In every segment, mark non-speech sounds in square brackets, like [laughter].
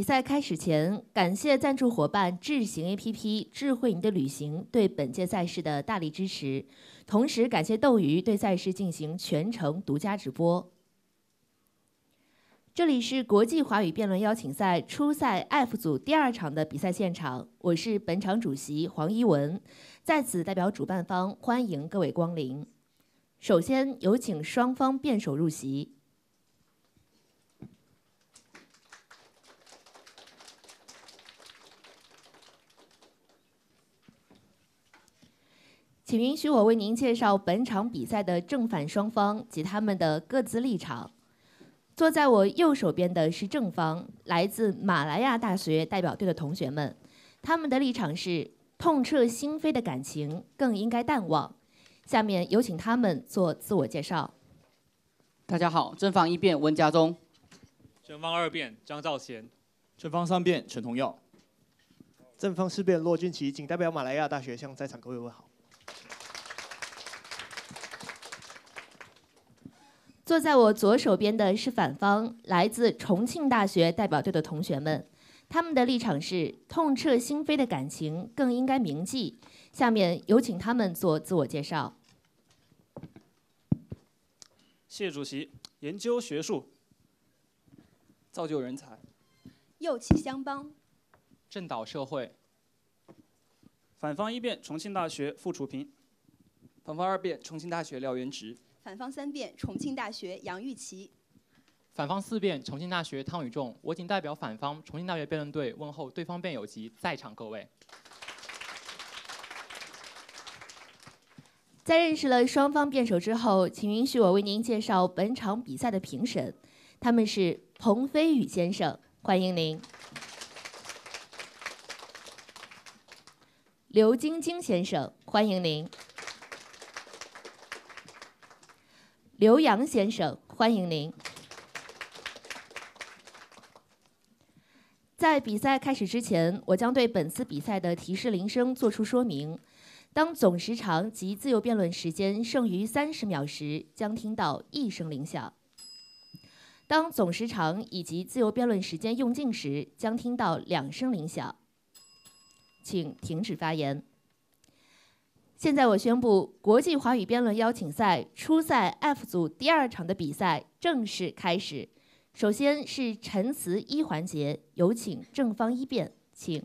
比赛开始前，感谢赞助伙伴智行 APP“ 智慧你的旅行”对本届赛事的大力支持，同时感谢斗鱼对赛事进行全程独家直播。这里是国际华语辩论邀请赛初赛 F 组第二场的比赛现场，我是本场主席黄一文，在此代表主办方欢迎各位光临。首先有请双方辩手入席。请允许我为您介绍本场比赛的正反双方及他们的各自立场。坐在我右手边的是正方，来自马来亚大学代表队的同学们，他们的立场是痛彻心扉的感情更应该淡忘。下面有请他们做自我介绍。大家好，正方一辩温家忠，正方二辩张兆贤，正方三辩陈同耀，正方四辩骆俊奇，仅代表马来亚大学向在场各位问好。坐在我左手边的是反方，来自重庆大学代表队的同学们，他们的立场是痛彻心扉的感情更应该铭记。下面有请他们做自我介绍。谢主席，研究学术，造就人才，右起相帮，正导社会。反方一辩重庆大学付楚平，反方二辩重庆大学廖元直。反方三辩，重庆大学杨玉琪；反方四辩，重庆大学汤宇仲。我谨代表反方重庆大学辩论队问候对方辩友及在场各位。在认识了双方辩手之后，请允许我为您介绍本场比赛的评审，他们是彭飞宇先生，欢迎您；刘晶晶先生，欢迎您。刘洋先生，欢迎您。在比赛开始之前，我将对本次比赛的提示铃声作出说明。当总时长及自由辩论时间剩余三十秒时，将听到一声铃响；当总时长以及自由辩论时间用尽时，将听到两声铃响。请停止发言。现在我宣布，国际华语辩论邀请赛初赛 F 组第二场的比赛正式开始。首先是陈词一环节，有请正方一辩，请。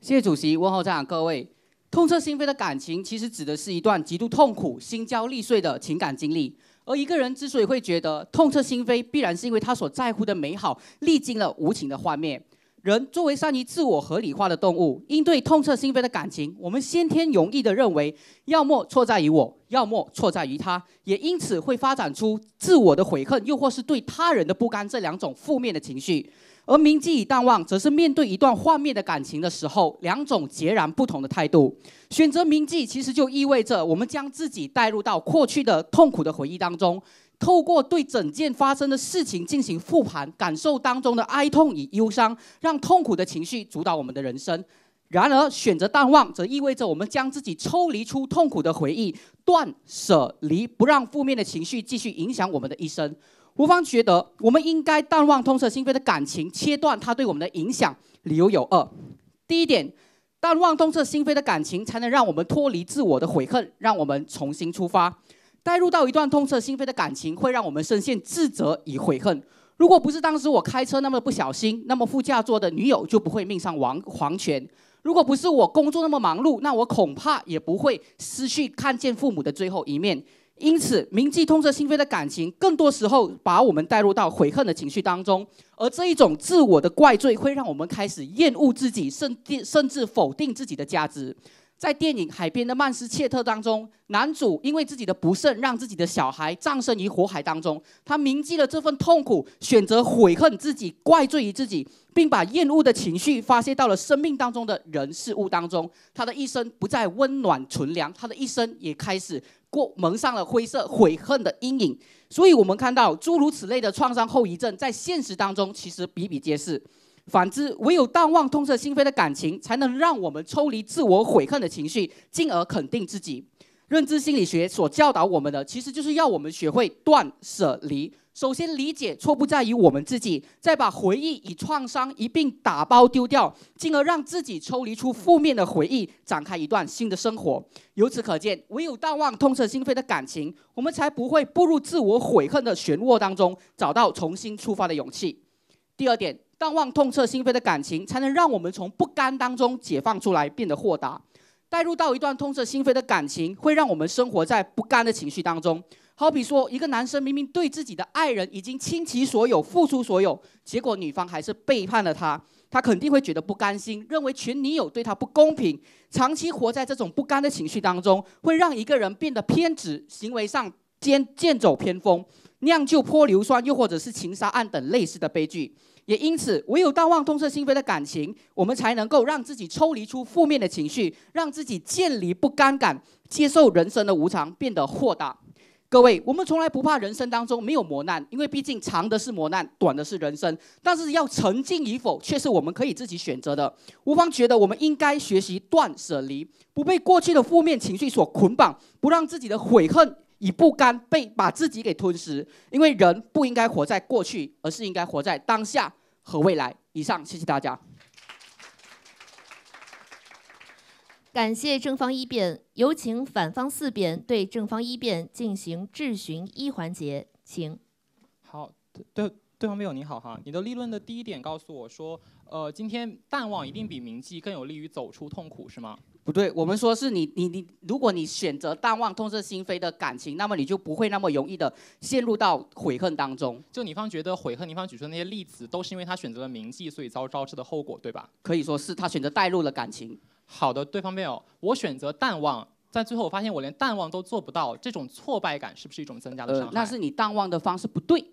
谢谢主席，问候在场各位。痛彻心扉的感情，其实指的是一段极度痛苦、心焦力碎的情感经历。而一个人之所以会觉得痛彻心扉，必然是因为他所在乎的美好历经了无情的幻灭。人作为善于自我合理化的动物，应对痛彻心扉的感情，我们先天容易的认为，要么错在于我，要么错在于他，也因此会发展出自我的悔恨，又或是对他人的不甘这两种负面的情绪。而铭记与淡忘，则是面对一段幻灭的感情的时候，两种截然不同的态度。选择铭记，其实就意味着我们将自己带入到过去的痛苦的回忆当中。透过对整件发生的事情进行复盘，感受当中的哀痛与忧伤，让痛苦的情绪主导我们的人生。然而，选择淡忘，则意味着我们将自己抽离出痛苦的回忆，断舍离，不让负面的情绪继续影响我们的一生。吴方觉得，我们应该淡忘痛彻心扉的感情，切断它对我们的影响。理由有二：第一点，淡忘痛彻心扉的感情，才能让我们脱离自我的悔恨，让我们重新出发。带入到一段痛彻心扉的感情，会让我们深陷自责与悔恨。如果不是当时我开车那么不小心，那么副驾座的女友就不会命丧黄黄泉。如果不是我工作那么忙碌，那我恐怕也不会失去看见父母的最后一面。因此，铭记痛彻心扉的感情，更多时候把我们带入到悔恨的情绪当中，而这一种自我的怪罪，会让我们开始厌恶自己，甚至甚至否定自己的价值。在电影《海边的曼斯切特》当中，男主因为自己的不慎，让自己的小孩葬身于火海当中。他铭记了这份痛苦，选择悔恨自己，怪罪于自己，并把厌恶的情绪发泄到了生命当中的人事物当中。他的一生不再温暖纯良，他的一生也开始过蒙上了灰色悔恨的阴影。所以，我们看到诸如此类的创伤后遗症，在现实当中其实比比皆是。反之，唯有淡忘痛彻心扉的感情，才能让我们抽离自我悔恨的情绪，进而肯定自己。认知心理学所教导我们的，其实就是要我们学会断舍离。首先理解错不在于我们自己，再把回忆与创伤一并打包丢掉，进而让自己抽离出负面的回忆，展开一段新的生活。由此可见，唯有淡忘痛彻心扉的感情，我们才不会步入自我悔恨的漩涡当中，找到重新出发的勇气。第二点，淡忘痛彻心扉的感情，才能让我们从不甘当中解放出来，变得豁达。带入到一段痛彻心扉的感情，会让我们生活在不甘的情绪当中。好比说，一个男生明明对自己的爱人已经倾其所有、付出所有，结果女方还是背叛了他，他肯定会觉得不甘心，认为前女友对他不公平。长期活在这种不甘的情绪当中，会让一个人变得偏执，行为上渐渐走偏锋，酿就泼硫酸，又或者是情杀案等类似的悲剧。也因此，唯有淡忘痛彻心扉的感情，我们才能够让自己抽离出负面的情绪，让自己建立不甘感，接受人生的无常，变得豁达。各位，我们从来不怕人生当中没有磨难，因为毕竟长的是磨难，短的是人生。但是要沉静与否，却是我们可以自己选择的。吴方觉得，我们应该学习断舍离，不被过去的负面情绪所捆绑，不让自己的悔恨与不甘被把自己给吞噬。因为人不应该活在过去，而是应该活在当下和未来。以上，谢谢大家。感谢正方一辩，有请反方四辩对正方一辩进行质询一环节，请。好，对对方辩友你好哈，你的立论的第一点告诉我说，呃，今天淡忘一定比铭记更有利于走出痛苦，是吗？不对，我们说是你你你，如果你选择淡忘痛彻心扉的感情，那么你就不会那么容易的陷入到悔恨当中。就你方觉得悔恨，你方举出的那些例子，都是因为他选择了铭记，所以遭招致的后果，对吧？可以说是他选择带入了感情。好的，对方辩友，我选择淡忘，在最后我发现我连淡忘都做不到，这种挫败感是不是一种增加的伤害？那是你淡忘的方式不对。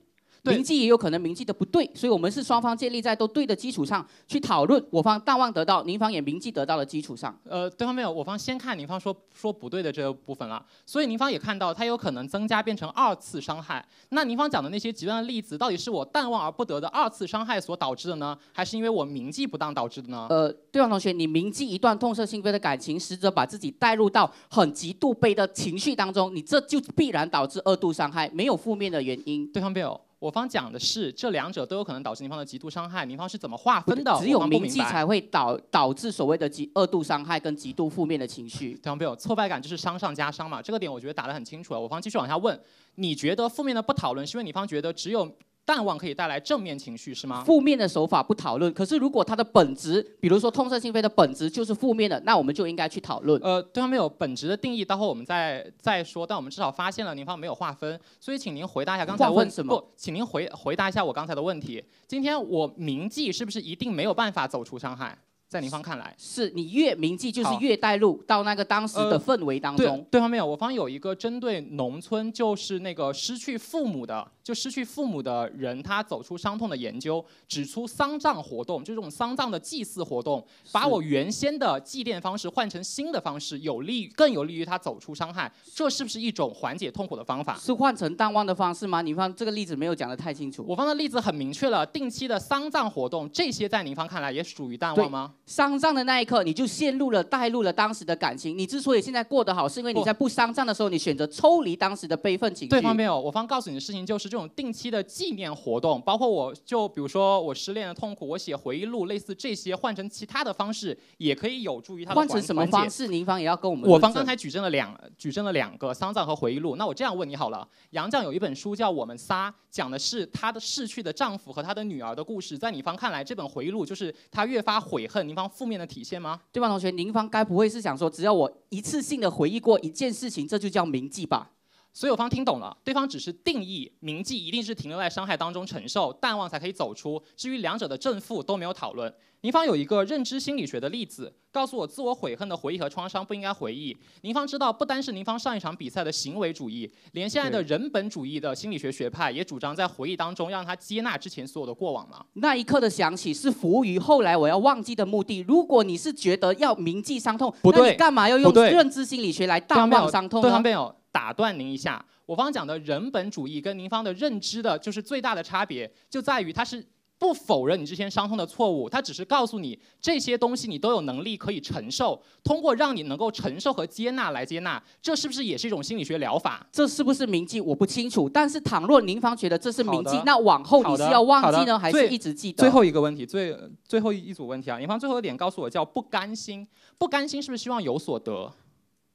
铭记也有可能铭记的不对，所以我们是双方建立在都对的基础上去讨论，我方淡忘得到，您方也铭记得到的基础上。呃，对方没有，我方先看您方说说不对的这个部分了，所以您方也看到它有可能增加变成二次伤害。那您方讲的那些极端的例子，到底是我淡忘而不得的二次伤害所导致的呢，还是因为我铭记不当导致的呢？呃，对方同学，你铭记一段痛彻心扉的感情，实则把自己带入到很极度悲的情绪当中，你这就必然导致二度伤害，没有负面的原因。对方辩友。我方讲的是，这两者都有可能导致您方的极度伤害。您方是怎么划分的？只有铭记才会导导致所谓的极二度伤害跟极度负面的情绪。对方辩友挫败感，就是伤上加伤嘛。这个点我觉得打得很清楚了。我方继续往下问，你觉得负面的不讨论，是因为你方觉得只有？淡忘可以带来正面情绪是吗？负面的手法不讨论，可是如果它的本质，比如说痛彻心扉的本质就是负面的，那我们就应该去讨论。呃，对方没有本质的定义，待会我们再再说。但我们至少发现了您方没有划分，所以请您回答一下刚才问什么？不，请您回回答一下我刚才的问题。今天我铭记是不是一定没有办法走出伤害？在您方看来，是你越铭记就是越带入到那个当时的氛围当中。对方没有，我方有一个针对农村，就是那个失去父母的，就失去父母的人，他走出伤痛的研究，指出丧葬活动，就这种丧葬的祭祀活动，把我原先的祭奠方式换成新的方式，有利更有利于他走出伤害。这是不是一种缓解痛苦的方法？是换成淡忘的方式吗？你方这个例子没有讲得太清楚。我方的例子很明确了，定期的丧葬活动，这些在您方看来也属于淡忘吗？丧葬的那一刻，你就陷入了带入了当时的感情。你之所以现在过得好，是因为你在不丧葬的时候，你选择抽离当时的悲愤情绪。对方没有，我方告诉你的事情就是这种定期的纪念活动，包括我就比如说我失恋的痛苦，我写回忆录，类似这些，换成其他的方式也可以有助于他换成什么方式？您方也要跟我们。我方刚才举证了两举证了两个丧葬和回忆录。那我这样问你好了，杨绛有一本书叫《我们仨》，讲的是她的逝去的丈夫和她的女儿的故事。在你方看来，这本回忆录就是她越发悔恨，您方负面。的体现吗？对方同学，您方该不会是想说，只要我一次性的回忆过一件事情，这就叫铭记吧？所以我方听懂了，对方只是定义铭记一定是停留在伤害当中承受，淡忘才可以走出。至于两者的正负都没有讨论。您方有一个认知心理学的例子，告诉我自我悔恨的回忆和创伤不应该回忆。您方知道，不单是您方上一场比赛的行为主义，连现在的人本主义的心理学学派也主张在回忆当中让他接纳之前所有的过往吗？那一刻的想起是服务于后来我要忘记的目的。如果你是觉得要铭记伤痛，不对，干嘛要用认知心理学来淡忘伤痛呢？对方辩友，打断您一下，我方讲的人本主义跟您方的认知的就是最大的差别，就在于它是。不否认你之前伤痛的错误，它只是告诉你这些东西你都有能力可以承受。通过让你能够承受和接纳来接纳，这是不是也是一种心理学疗法？这是不是铭记？我不清楚。但是倘若您方觉得这是铭记，那往后你是要忘记呢，还是一直记得？最后一个问题，最最后一组问题啊，您方最后一点告诉我叫不甘心，不甘心是不是希望有所得？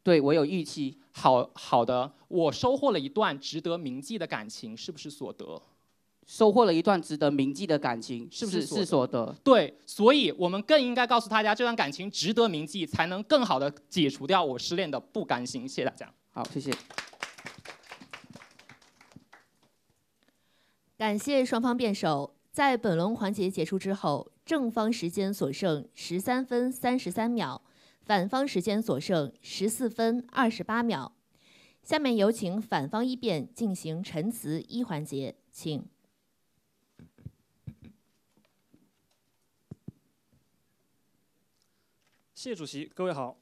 对我有预期。好好的，我收获了一段值得铭记的感情，是不是所得？收获了一段值得铭记的感情，是不是所得是所得？对，所以我们更应该告诉大家，这段感情值得铭记，才能更好的解除掉我失恋的不甘心。谢谢大家。好，谢谢。感谢双方辩手。在本轮环节结束之后，正方时间所剩十三分三十三秒，反方时间所剩十四分二十八秒。下面有请反方一辩进行陈词一环节，请。谢主席，各位好。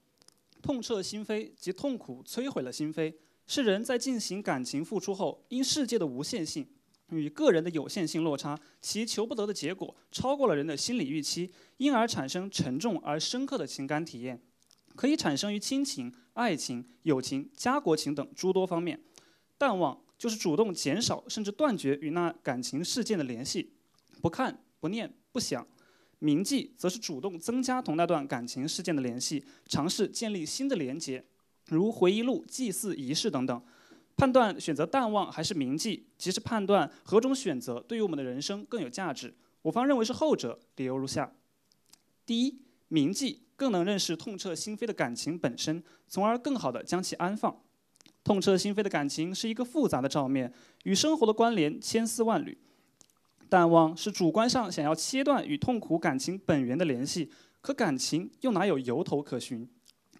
痛彻心扉及痛苦摧毁了心扉，是人在进行感情付出后，因世界的无限性与个人的有限性落差，其求不得的结果超过了人的心理预期，因而产生沉重而深刻的情感体验，可以产生于亲情、爱情、友情、家国情等诸多方面。淡忘就是主动减少甚至断绝与那感情事件的联系，不看、不念、不想。铭记则是主动增加同那段感情事件的联系，尝试建立新的连结，如回忆录、祭祀仪式等等。判断选择淡忘还是铭记，即是判断何种选择对于我们的人生更有价值。我方认为是后者，理由如下：第一，铭记更能认识痛彻心扉的感情本身，从而更好地将其安放。痛彻心扉的感情是一个复杂的照面，与生活的关联千丝万缕。淡忘是主观上想要切断与痛苦感情本源的联系，可感情又哪有由头可循？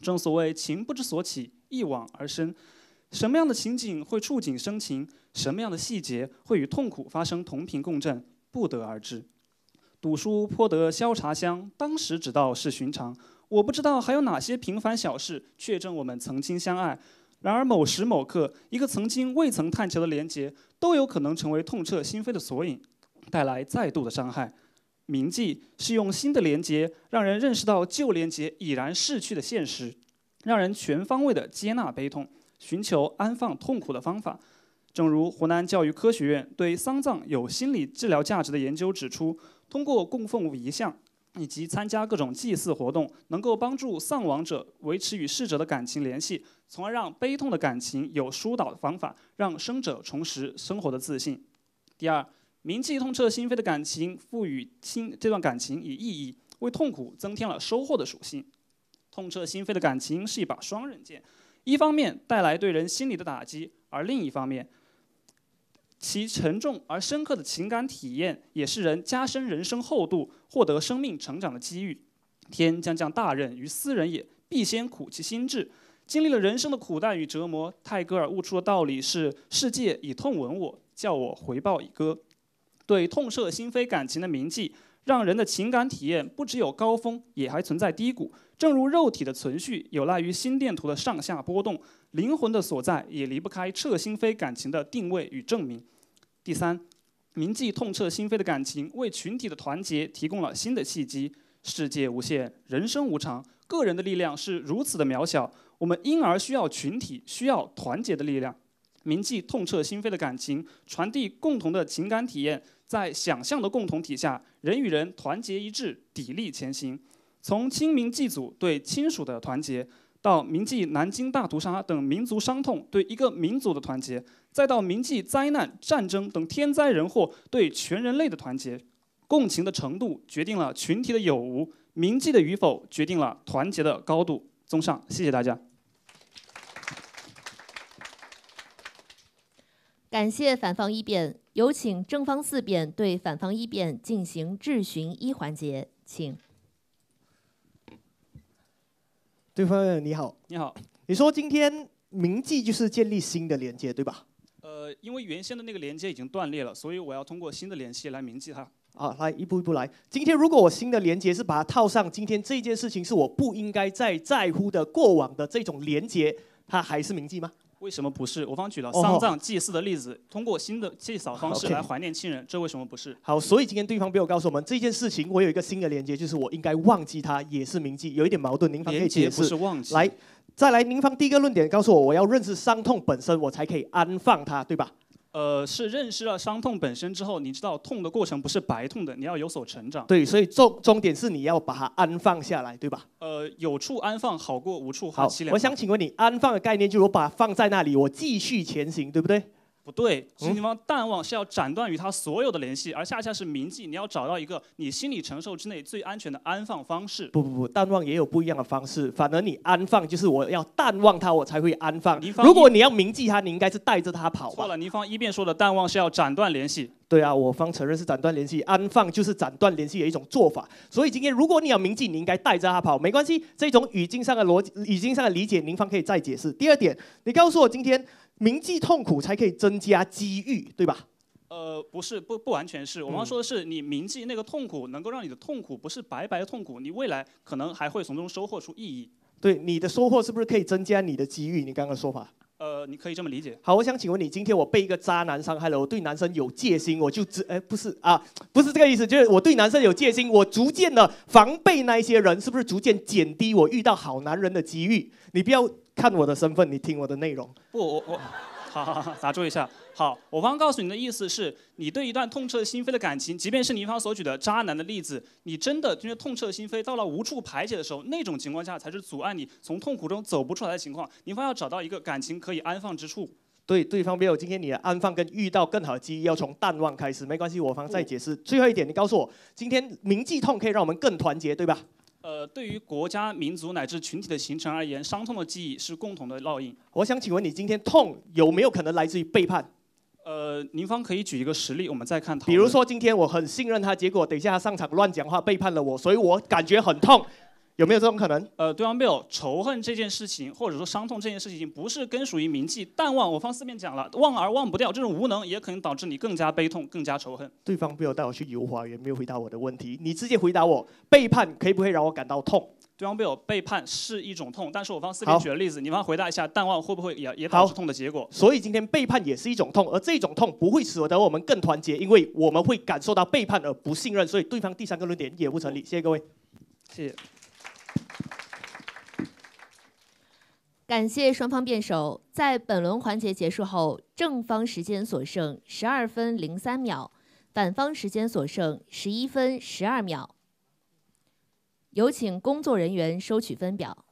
正所谓情不知所起，一往而深。什么样的情景会触景生情？什么样的细节会与痛苦发生同频共振？不得而知。赌书颇得萧茶香，当时只道是寻常。我不知道还有哪些平凡小事确证我们曾经相爱。然而某时某刻，一个曾经未曾探求的连结，都有可能成为痛彻心扉的索引。带来再度的伤害。铭记是用新的连结，让人认识到旧连结已然逝去的现实，让人全方位的接纳悲痛，寻求安放痛苦的方法。正如湖南教育科学院对丧葬有心理治疗价值的研究指出，通过供奉遗像以及参加各种祭祀活动，能够帮助丧亡者维持与逝者的感情联系，从而让悲痛的感情有疏导的方法，让生者重拾生活的自信。第二。铭记痛彻心扉的感情，赋予亲这段感情以意义，为痛苦增添了收获的属性。痛彻心扉的感情是一把双刃剑，一方面带来对人心理的打击，而另一方面，其沉重而深刻的情感体验，也是人加深人生厚度、获得生命成长的机遇。天将降大任于斯人也，必先苦其心志。经历了人生的苦难与折磨，泰戈尔悟出的道理是：世界以痛吻我，叫我回报以歌。对痛彻心扉感情的铭记，让人的情感体验不只有高峰，也还存在低谷。正如肉体的存续有赖于心电图的上下波动，灵魂的所在也离不开彻心扉感情的定位与证明。第三，铭记痛彻心扉的感情，为群体的团结提供了新的契机。世界无限，人生无常，个人的力量是如此的渺小，我们因而需要群体，需要团结的力量。铭记痛彻心扉的感情，传递共同的情感体验。在想象的共同体下，人与人团结一致，砥砺前行。从清明祭祖对亲属的团结，到铭记南京大屠杀等民族伤痛对一个民族的团结，再到铭记灾难、战争等天灾人祸对全人类的团结，共情的程度决定了群体的有无，铭记的与否决定了团结的高度。综上，谢谢大家。感谢反方一辩，有请正方四辩对反方一辩进行质询一环节，请。对方你好，你好，你说今天铭记就是建立新的连接，对吧？呃，因为原先的那个连接已经断裂了，所以我要通过新的联系来铭记它。啊，来一步一步来。今天如果我新的连接是把它套上，今天这件事情是我不应该再在乎的过往的这种连接，它还是铭记吗？为什么不是？我方举了哦丧葬祭祀的例子，通过新的祭扫方式来怀念亲人，这为什么不是？好，所以今天对方没有告诉我们这件事情，我有一个新的连接，就是我应该忘记它，也是铭记，有一点矛盾，您方可以解释。是忘记。来，再来，您方第一个论点告诉我，我要认识伤痛本身，我才可以安放它，对吧？呃，是认识了伤痛本身之后，你知道痛的过程不是白痛的，你要有所成长。对，所以重重点是你要把它安放下来，对吧？呃，有处安放好过无处好凄凉。我想请问你，安放的概念就是我把它放在那里，我继续前行，对不对？不对，嗯这地方淡忘是要斩断与他所有的联系，而恰恰是铭记，你要找到一个你心理承受之内最安全的安放方式。不不不，淡忘也有不一样的方式。反而你安放就是我要淡忘它，我才会安放如果你要铭记它，你应该是带着它跑吧？错了，倪方一辩说的淡忘是要斩断联系。对啊，我方承认是斩断联系，安放就是斩断联系的一种做法。所以今天如果你要铭记，你应该带着它跑，没关系。这种语境上的逻辑、语境上的理解，您方可以再解释。第二点，你告诉我今天铭记痛苦才可以增加机遇，对吧？呃，不是，不不完全是，我嗯们要说的是，你铭记那个痛苦，能够让你的痛苦不是白白的痛苦，你未来可能还会从中收获出意义。对，你的收获是不是可以增加你的机遇？你刚刚说法。呃，你可以这么理解。好，我想请问你，今天我被一个渣男伤害了，我对男生有戒心，我就只哎不是啊，不是这个意思，就是我对男生有戒心，我逐渐的防备那一些人，是不是逐渐减低我遇到好男人的机遇？你不要看我的身份，你听我的内容。不，我我，好好好，打住一下。好，我方告诉你的意思是，你对一段痛彻心扉的感情，即便是你方所举的渣男的例子，你真的因为痛彻心扉，到了无处排解的时候，那种情况下才是阻碍你从痛苦中走不出来的情况。你方要找到一个感情可以安放之处。对，对方没有，今天你的安放跟遇到更好的机遇要从淡忘开始，没关系，我方再解释。最后一点，你告诉我，今天铭记痛可以让我们更团结，对吧？呃，对于国家、民族乃至群体的形成而言，伤痛的记忆是共同的烙印。我想请问你，今天痛有没有可能来自于背叛？呃，您方可以举一个实例，我们再看。比如说今天我很信任他，结果等一下他上场乱讲话，背叛了我，所以我感觉很痛，有没有这种可能？呃，对方没有仇恨这件事情，或者说伤痛这件事情，不是根属于铭记淡忘。我方四面讲了，忘而忘不掉，这种无能也可能导致你更加悲痛，更加仇恨。对方没有带我去游花园，没有回答我的问题，你直接回答我，背叛可以不可以让我感到痛？对方被我背叛是一种痛，但是我方四好面举的例子，你方回答一下，淡忘会不会也也导致痛的结果？所以今天背叛也是一种痛，而这种痛不会使得我们更团结，因为我们会感受到背叛而不信任，所以对方第三个论点也不成立。谢谢各位。谢谢。感谢双方辩手。在本轮环节结束后，正方时间所剩十二分零三秒，反方时间所剩十一分十二秒。有请工作人员收取分表。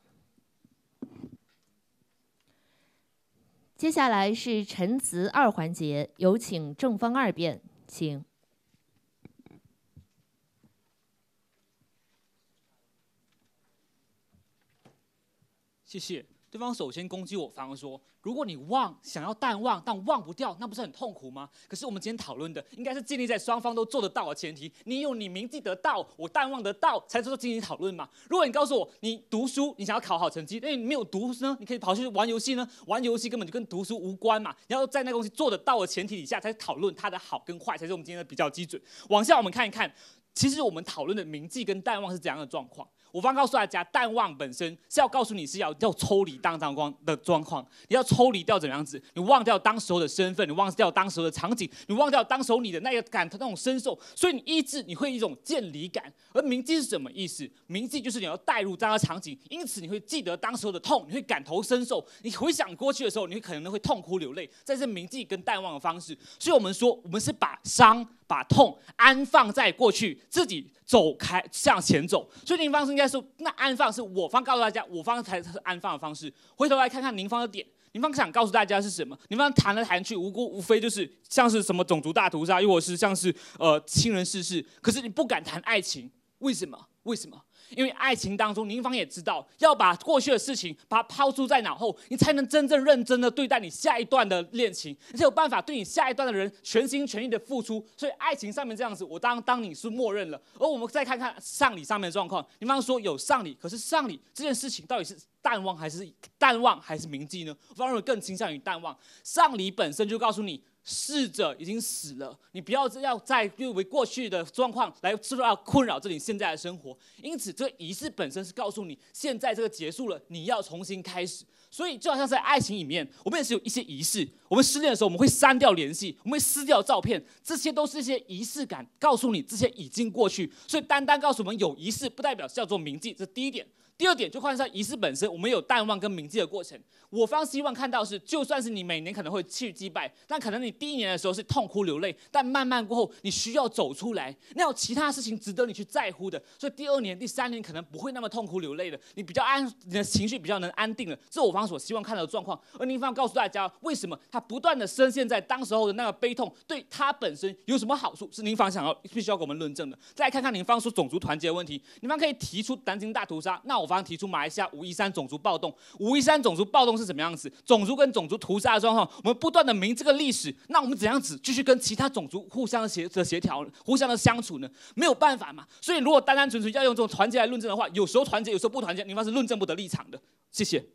接下来是陈词二环节，有请正方二辩，请。谢谢。对方首先攻击我反而说，如果你忘想要淡忘，但忘不掉，那不是很痛苦吗？可是我们今天讨论的应该是建立在双方都做得到的前提。你有你铭记得到，我淡忘得到，才做进行讨论嘛。如果你告诉我你读书，你想要考好成绩，那你没有读呢？你可以跑去玩游戏呢？玩游戏根本就跟读书无关嘛。你要在那个东西做得到的前提底下，才讨论它的好跟坏，才是我们今天的比较基准。往下我们看一看。其实我们讨论的铭记跟淡忘是怎样的状况？我方告诉大家，淡忘本身是要告诉你是要要抽离当当光的状况，你要抽离掉怎么样子？你忘掉当时候的身份，你忘掉当时候的场景，你忘掉当时候你的那个感那种深受，所以你医治你会一种渐离感。而铭记是什么意思？铭记就是你要带入这样的场景，因此你会记得当时候的痛，你会感同身受，你回想过去的时候，你可能会痛哭流泪，这是铭记跟淡忘的方式。所以我们说，我们是把伤。把痛安放在过去，自己走开向前走。所以您方是应该说，那安放是我方告诉大家，我方才是安放的方式。回头来看看您方的点，您方想告诉大家是什么？您方谈来谈去，无辜无非就是像是什么种族大屠杀，又或是像是呃亲人逝世。可是你不敢谈爱情，为什么？为什么？因为爱情当中，您方也知道，要把过去的事情把它抛诸在脑后，你才能真正认真的对待你下一段的恋情，你才有办法对你下一段的人全心全意的付出。所以爱情上面这样子，我当当你是默认了。而我们再看看丧礼上面的状况，您方说有丧礼，可是丧礼这件事情到底是淡忘还是淡忘还是铭记呢？我方认为更倾向于淡忘。丧礼本身就告诉你。逝者已经死了，你不要要再认为过去的状况来受到困扰着你现在的生活。因此，这个仪式本身是告诉你，现在这个结束了，你要重新开始。所以，就好像在爱情里面，我们也是有一些仪式。我们失恋的时候，我们会删掉联系，我们会撕掉照片，这些都是一些仪式感，告诉你这些已经过去。所以，单单告诉我们有仪式，不代表叫做铭记。这是第一点。第二点就换上仪式本身，我们有淡忘跟铭记的过程。我方希望看到是，就算是你每年可能会去祭拜，但可能你第一年的时候是痛哭流泪，但慢慢过后，你需要走出来，那有其他事情值得你去在乎的。所以第二年、第三年可能不会那么痛哭流泪的，你比较安，你的情绪比较能安定了。这是我方所希望看到的状况。而您方告诉大家，为什么他不断的深陷在当时候的那个悲痛，对他本身有什么好处？是您方想要必须要给我们论证的。再来看看您方说种族团结的问题，您方可以提出南京大屠杀，那我方提出。马来西亚五一三种族暴动，五一三种族暴动是什么样子？种族跟种族屠杀的状况，我们不断的明这个历史，那我们怎样子继续跟其他种族互相的协的协调，互相的相处呢？没有办法嘛。所以如果单单纯纯要用这种团结来论证的话，有时候团结，有时候不团结，你方是论证不得立场的。谢谢。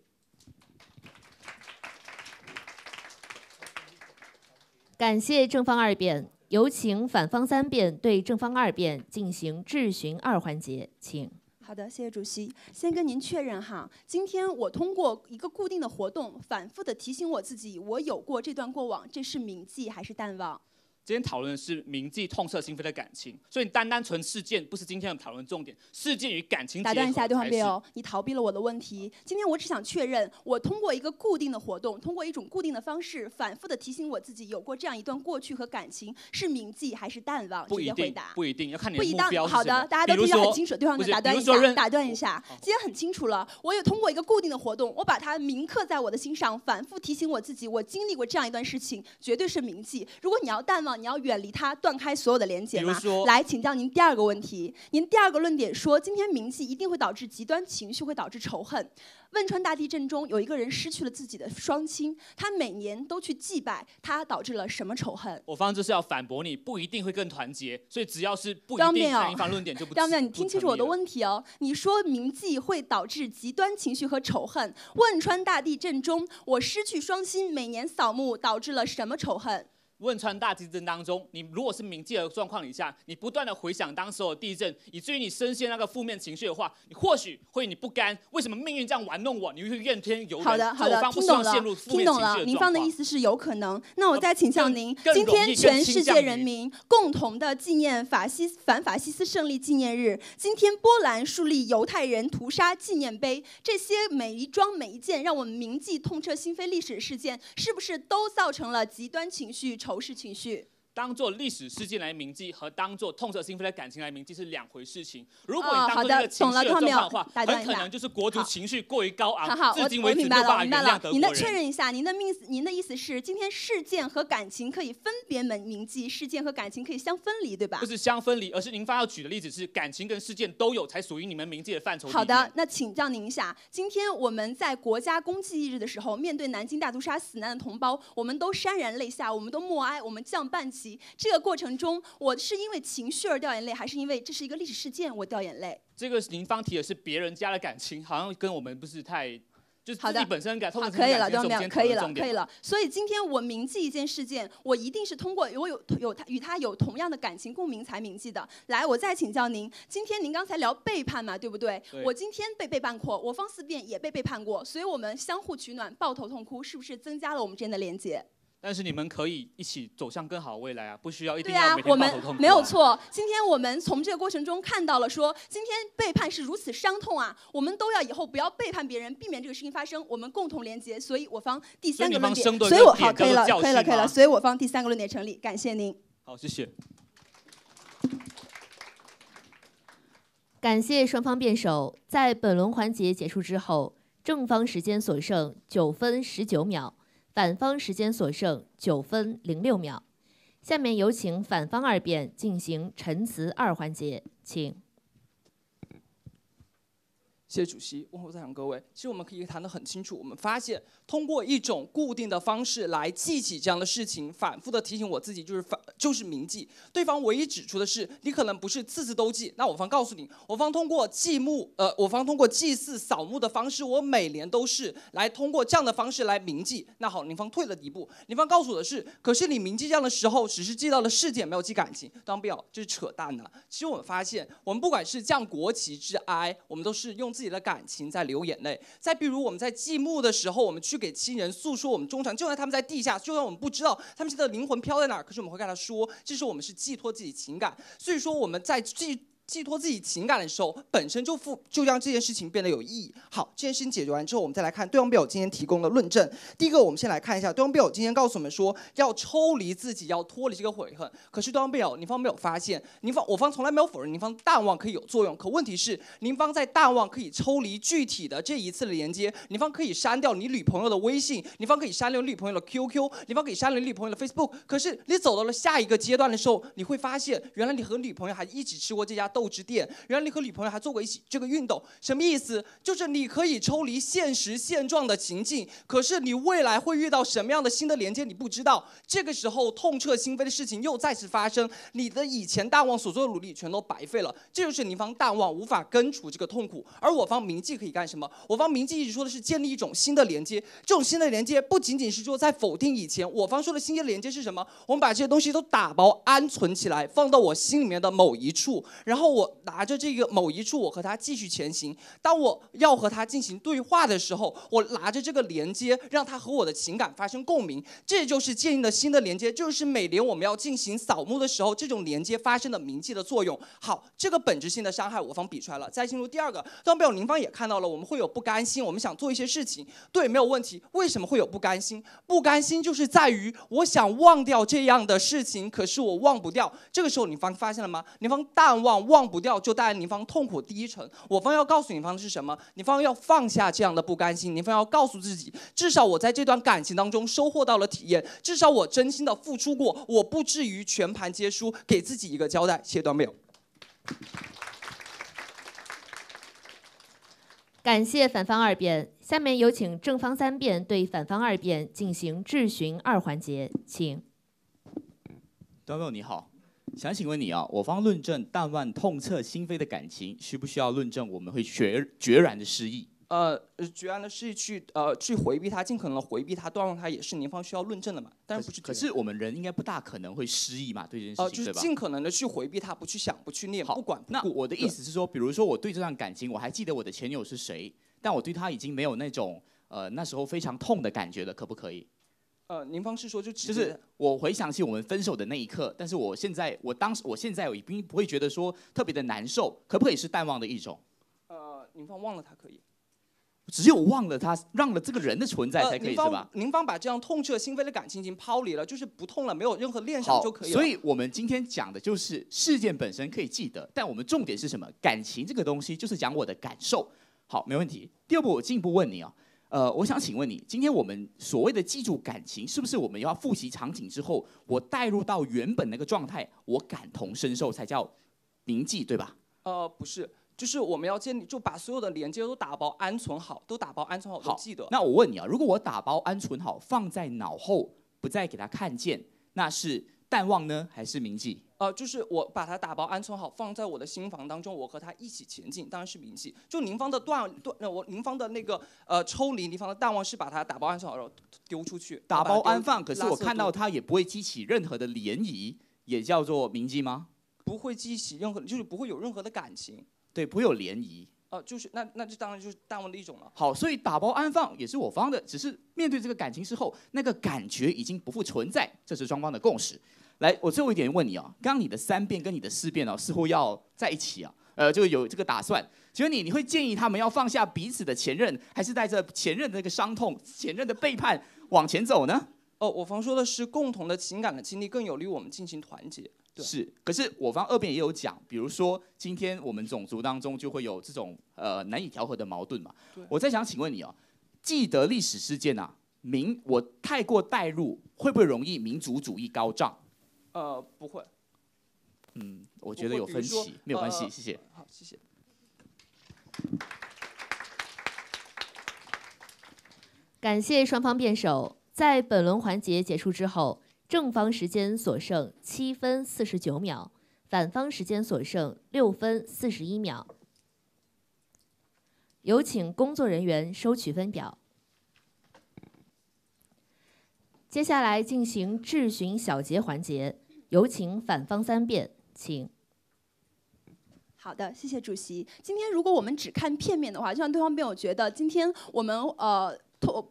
感谢正方二辩，有请反方三辩对正方二辩进行质询二环节，请。好的，谢谢主席。先跟您确认哈，今天我通过一个固定的活动，反复的提醒我自己，我有过这段过往，这是铭记还是淡忘？今天讨论的是铭记痛彻心扉的感情，所以你单单纯事件不是今天的讨论重点。事件与感情打断一下，对方辩友，你逃避了我的问题。今天我只想确认，我通过一个固定的活动，通过一种固定的方式，反复的提醒我自己有过这样一段过去和感情，是铭记还是淡忘？不一定，不一定要看你的目标好的，大家都听得很清楚。对方打断一下，打断一下。今天很清楚了，我有通过一个固定的活动，我把它铭刻在我的心上，反复提醒我自己，我经历过这样一段事情，绝对是铭记。如果你要淡忘，你要远离它。断开所有的连接吗？来请教您第二个问题。您第二个论点说，今天铭记一定会导致极端情绪，会导致仇恨。汶川大地震中有一个人失去了自己的双亲，他每年都去祭拜，他导致了什么仇恨？我方就是要反驳你，不一定会更团结，所以只要是不一定看一方论点就不。张面，你听清楚我的问题哦。你说铭记会导致极端情绪和仇恨。汶川大地震中，我失去双亲，每年扫墓导致了什么仇恨？汶川大地震当中，你如果是铭记的状况底下，你不断的回想当时的地震，以至于你深陷那个负面情绪的话，你或许会你不甘，为什么命运这样玩弄我？你会怨天尤人。好的，好的，听懂了，听懂了。您方的意思是有可能。那我再请教您，今天全世界人民共同的纪念法西反法西斯胜利纪念日，今天波兰树立犹太人屠杀纪念碑，这些每一桩每一件让我们铭记痛彻心扉历史事件，是不是都造成了极端情绪？仇头饰情绪。当做历史事件来铭记，和当做痛彻心扉的感情来铭记是两回事情。如果你当做一个情绪的状况的话，很可能就是国足情绪过于高昂，至今为止没有办法原谅德国人。您的确认一下，您的命，您的意思是，今天事件和感情可以分别铭铭记，事件和感情可以相分离，对吧？不是相分离，而是您方要举的例子是感情跟事件都有，才属于你们铭记的范畴。好的，那请教您一下，今天我们在国家公祭日的时候，面对南京大屠杀死难的同胞，我们都潸然泪下，我们都默哀，我们降半旗，这个过程。中，我是因为情绪而掉眼泪，还是因为这是一个历史事件我掉眼泪？这个您方提的是别人家的感情，好像跟我们不是太，就是自己本身感。好，可以了，对没可以了，可以了。所以今天我铭记一件事件，我一定是通过我有有他与他有同样的感情共鸣才铭记的。来，我再请教您，今天您刚才聊背叛嘛，对不对？我今天被背叛过，我方四辩也被背叛过，所以我们相互取暖，抱头痛哭，是不是增加了我们之间的连接？但是你们可以一起走向更好的未来啊，不需要一定要每天抱头痛哭。没有错，今天我们从这个过程中看到了，说今天背叛是如此伤痛啊，我们都要以后不要背叛别人，避免这个事情发生，我们共同连接。所以我方第三个论点，所以我好可以了，可以了，可以了。所以我方第三个论点成立，感谢您。好，谢谢。感谢双方辩手，在本轮环节结束之后，正方时间所剩九分十九秒。反方时间所剩九分零六秒，下面有请反方二辩进行陈词二环节，请。谢谢主席，问候在场各位。其实我们可以谈得很清楚，我们发现通过一种固定的方式来记起这样的事情，反复的提醒我自己，就是反就是铭记。对方唯一指出的是，你可能不是次次都记。那我方告诉你，我方通过祭墓，呃，我方通过祭祀扫墓的方式，我每年都是来通过这样的方式来铭记。那好，您方退了一步，您方告诉我的是，可是你铭记这样的时候，只是记到了事件，没有记感情。当不要，这是扯淡的。其实我们发现，我们不管是降国旗致哀，我们都是用自己己的感情在流眼泪。再比如我们在祭墓的时候，我们去给亲人诉说我们忠诚，就算他们在地下，就算我们不知道他们现在的灵魂飘在哪儿，可是我们会跟他说，这是我们是寄托自己情感。所以说我们在祭。寄托自己情感的时候，本身就负就让这件事情变得有意义。好，这件事情解决完之后，我们再来看对方辩友今天提供的论证。第一个，我们先来看一下对方辩友今天告诉我们说，要抽离自己，要脱离这个悔恨。可是对方辩友，您方没有发现，您方我方从来没有否认您方淡忘可以有作用。可问题是，您方在淡忘可以抽离具体的这一次的连接，您方可以删掉你女朋友的微信，您方可以删掉女朋友的 QQ，您方可以删掉女朋友的 Facebook。可是你走到了下一个阶段的时候，你会发现，原来你和女朋友还一起吃过这家豆汁店。原来你和女朋友还做过一起这个运动，什么意思？就是你可以抽离现实现状的情境，可是你未来会遇到什么样的新的连接，你不知道。这个时候痛彻心扉的事情又再次发生，你的以前淡忘所做的努力全都白费了。这就是你方淡忘无法根除这个痛苦，而我方铭记可以干什么？我方铭记一直说的是建立一种新的连接，这种新的连接不仅仅是说在否定以前，我方说的新的连接是什么？我们把这些东西都打包安存起来，放到我心里面的某一处，然后我拿着。这个某一处，我和他继续前行。当我要和他进行对话的时候，我拿着这个连接，让他和我的情感发生共鸣。这就是建立了新的连接，就是每年我们要进行扫墓的时候，这种连接发生的铭记的作用。好，这个本质性的伤害我方比出来了。再进入第二个，当表您方也看到了，我们会有不甘心，我们想做一些事情，对，没有问题。为什么会有不甘心？不甘心就是在于我想忘掉这样的事情，可是我忘不掉。这个时候，你方发现了吗？你方淡忘忘不掉，就带来。你方痛苦第一层，我方要告诉你方的是什么？你方要放下这样的不甘心，你方要告诉自己，至少我在这段感情当中收获到了体验，至少我真心的付出过，我不至于全盘皆输，给自己一个交代。谢谢段没有？感谢反方二辩，下面有请正方三辩对反方二辩进行质询二环节，请。段没有你好。想请问你啊，我方论证淡忘痛彻心扉的感情，需不需要论证我们会决决然的失忆？呃，决然的失忆去呃去回避它，尽可能的回避它，断忘它，也是您方需要论证的嘛？但是不是？可是我们人应该不大可能会失忆嘛？对这件事情，呃，就是尽可能的去回避它，不去想，不去念，不管。那我的意思是说，比如说我对这段感情，我还记得我的前女友是谁，但我对她已经没有那种呃那时候非常痛的感觉了，可不可以？呃，您方是说就就是我回想起我们分手的那一刻，但是我现在我当时我现在我并不会觉得说特别的难受，可不可以是淡忘的一种？呃，您方忘了他可以，只有忘了他，让了这个人的存在才可以是吧？您方把这样痛彻心扉的感情已经抛离了，就是不痛了，没有任何恋上就可以了。所以我们今天讲的就是事件本身可以记得，但我们重点是什么？感情这个东西就是讲我的感受。好，没问题。第二步，我进一步问你啊。呃，我想请问你，今天我们所谓的记住感情，是不是我们要复习场景之后，我带入到原本那个状态，我感同身受才叫铭记，对吧？呃，不是，就是我们要建立，就把所有的连接都打包安存好，都打包安存好，都记得。那我问你啊，如果我打包安存好，放在脑后，不再给他看见，那是淡忘呢，还是铭记？呃，就是我把它打包安存好，放在我的心房当中，我和他一起前进，当然是铭记。就您方的断断，那我您方的那个呃抽离，您方的淡忘是把它打包安存好，然后丢出去。打包安放，可是我看到它也不会激起任何的涟漪，也叫做铭记吗？不会激起任何，就是不会有任何的感情。对，不会有涟漪。呃，就是那那这当然就是淡忘的一种了。好，所以打包安放也是我方的，只是面对这个感情之后，那个感觉已经不复存在，这是双方的共识。来，我最后一点问你哦，刚刚你的三遍跟你的四遍哦，似乎要在一起啊，呃，就有这个打算。请问你，你会建议他们要放下彼此的前任，还是带着前任的那个伤痛、前任的背叛往前走呢？哦，我方说的是共同的情感的经历更有利于我们进行团结。是，可是我方二辩也有讲，比如说今天我们种族当中就会有这种呃难以调和的矛盾嘛。我在想请问你哦，记得历史事件啊，民我太过代入，会不会容易民族主义高涨？呃，不会。嗯，我觉得有分歧，没有关系，谢谢。好，谢谢。感谢双方辩手。在本轮环节结束之后，正方时间所剩七分四十九秒，反方时间所剩六分四十一秒。有请工作人员收取分表。接下来进行质询小结环节，有请反方三辩，请。好的，谢谢主席。今天如果我们只看片面的话，就像对方辩友觉得今天我们呃。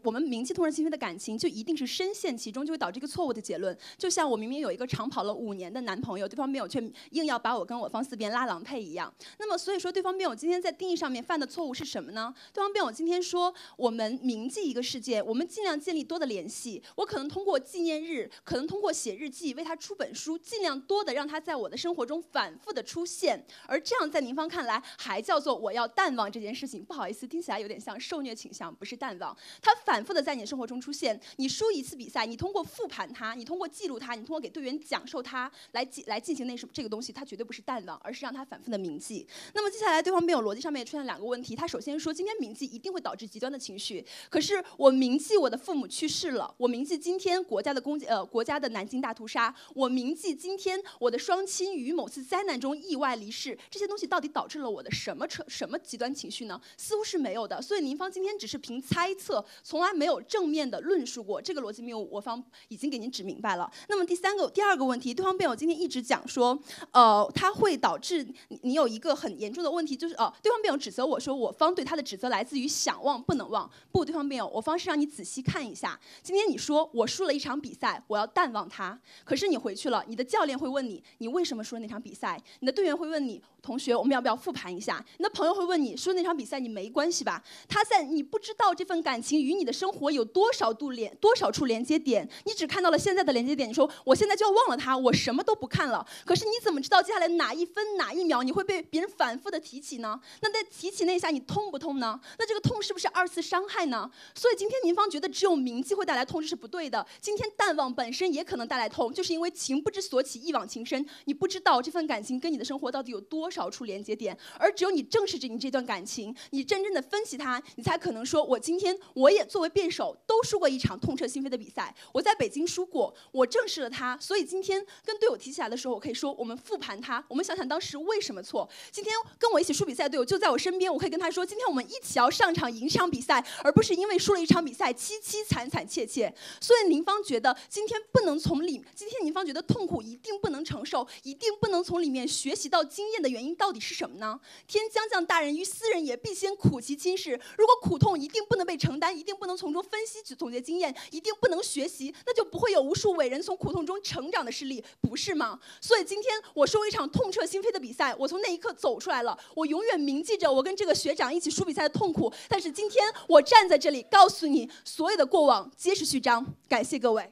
我们铭记痛彻心扉的感情，就一定是深陷其中，就会导致一个错误的结论。就像我明明有一个长跑了五年的男朋友，对方辩友却硬要把我跟我方四辩拉郎配一样。那么，所以说对方辩友今天在定义上面犯的错误是什么呢？对方辩友今天说，我们铭记一个事件，我们尽量建立多的联系。我可能通过纪念日，可能通过写日记，为他出本书，尽量多的让他在我的生活中反复的出现。而这样在您方看来，还叫做我要淡忘这件事情？不好意思，听起来有点像受虐倾向，不是淡忘。他反复的在你的生活中出现，你输一次比赛，你通过复盘它，你通过记录它，你通过给队员讲授它，来进来进行那什么这个东西，它绝对不是淡忘，而是让它反复的铭记。那么接下来对方辩友逻辑上面出现两个问题，他首先说今天铭记一定会导致极端的情绪，可是我铭记我的父母去世了，我铭记今天国家的攻呃国家的南京大屠杀，我铭记今天我的双亲于某次灾难中意外离世，这些东西到底导致了我的什么什什么极端情绪呢？似乎是没有的，所以您方今天只是凭猜测，从来。没有正面的论述过这个逻辑谬误，我方已经给您指明白了。那么第三个、第二个问题，对方辩友今天一直讲说，呃，它会导致你有一个很严重的问题，就是呃，对方辩友指责我说，我方对他的指责来自于想忘不能忘。不，对方辩友，我方是让你仔细看一下。今天你说我输了一场比赛，我要淡忘它。可是你回去了，你的教练会问你，你为什么输了那场比赛？你的队员会问你，同学，我们要不要复盘一下？你的朋友会问你，输那场比赛你没关系吧？他在你不知道这份感情与你的。生活有多少度连多少处连接点？你只看到了现在的连接点。你说我现在就要忘了它，我什么都不看了。可是你怎么知道接下来哪一分哪一秒你会被别人反复的提起呢？那在提起那一下你痛不痛呢？那这个痛是不是二次伤害呢？所以今天您方觉得只有铭记会带来痛，这是不对的。今天淡忘本身也可能带来痛，就是因为情不知所起，一往情深。你不知道这份感情跟你的生活到底有多少处连接点，而只有你正视着你这段感情，你真正的分析它，你才可能说，我今天我我也作为。辩手都输过一场痛彻心扉的比赛，我在北京输过，我正视了他，所以今天跟队友提起来的时候，我可以说我们复盘他，我们想想当时为什么错。今天跟我一起输比赛的队友就在我身边，我可以跟他说，今天我们一起要上场赢场比赛，而不是因为输了一场比赛凄凄惨惨切切。所以林芳觉得今天不能从里，今天林芳觉得痛苦一定不能承受，一定不能从里面学习到经验的原因到底是什么呢？天将降大任于斯人也，必先苦其心志。如果苦痛一定不能被承担，一定不能。从中分析、去总结经验，一定不能学习，那就不会有无数伟人从苦痛中成长的事例，不是吗？所以今天我输一场痛彻心扉的比赛，我从那一刻走出来了，我永远铭记着我跟这个学长一起输比赛的痛苦。但是今天我站在这里，告诉你，所有的过往皆是序章。感谢各位，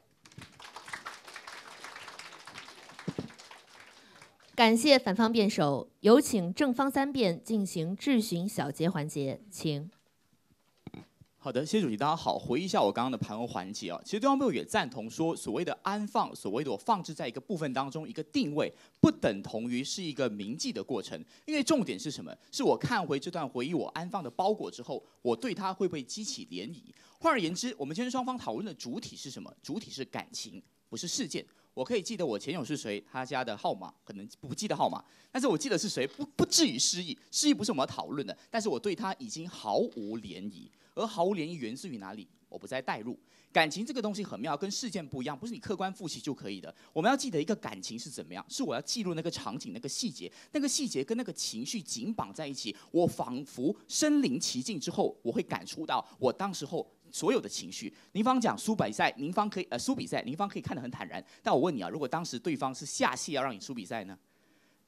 感谢反方辩手，有请正方三辩进行质询小结环节，请。好的，谢主席，大家好。回忆一下我刚刚的盘问环节啊，其实对方辩友也赞同说，所谓的安放，所谓的我放置在一个部分当中，一个定位，不等同于是一个铭记的过程。因为重点是什么？是我看回这段回忆我安放的包裹之后，我对它会不会激起涟漪？换而言之，我们今天双方讨论的主体是什么？主体是感情，不是事件。我可以记得我前友是谁，他家的号码可能不记得号码，但是我记得是谁，不不至于失忆。失忆不是我们要讨论的，但是我对他已经毫无涟漪。而毫无涟漪源自于哪里？我不再带入感情这个东西很妙，跟事件不一样，不是你客观复习就可以的。我们要记得一个感情是怎么样，是我要记录那个场景、那个细节，那个细节跟那个情绪紧绑在一起，我仿佛身临其境之后，我会感触到我当时候所有的情绪。您方讲输比赛，您方可以呃输比赛，您方可以看得很坦然。但我问你啊，如果当时对方是下戏要让你输比赛呢？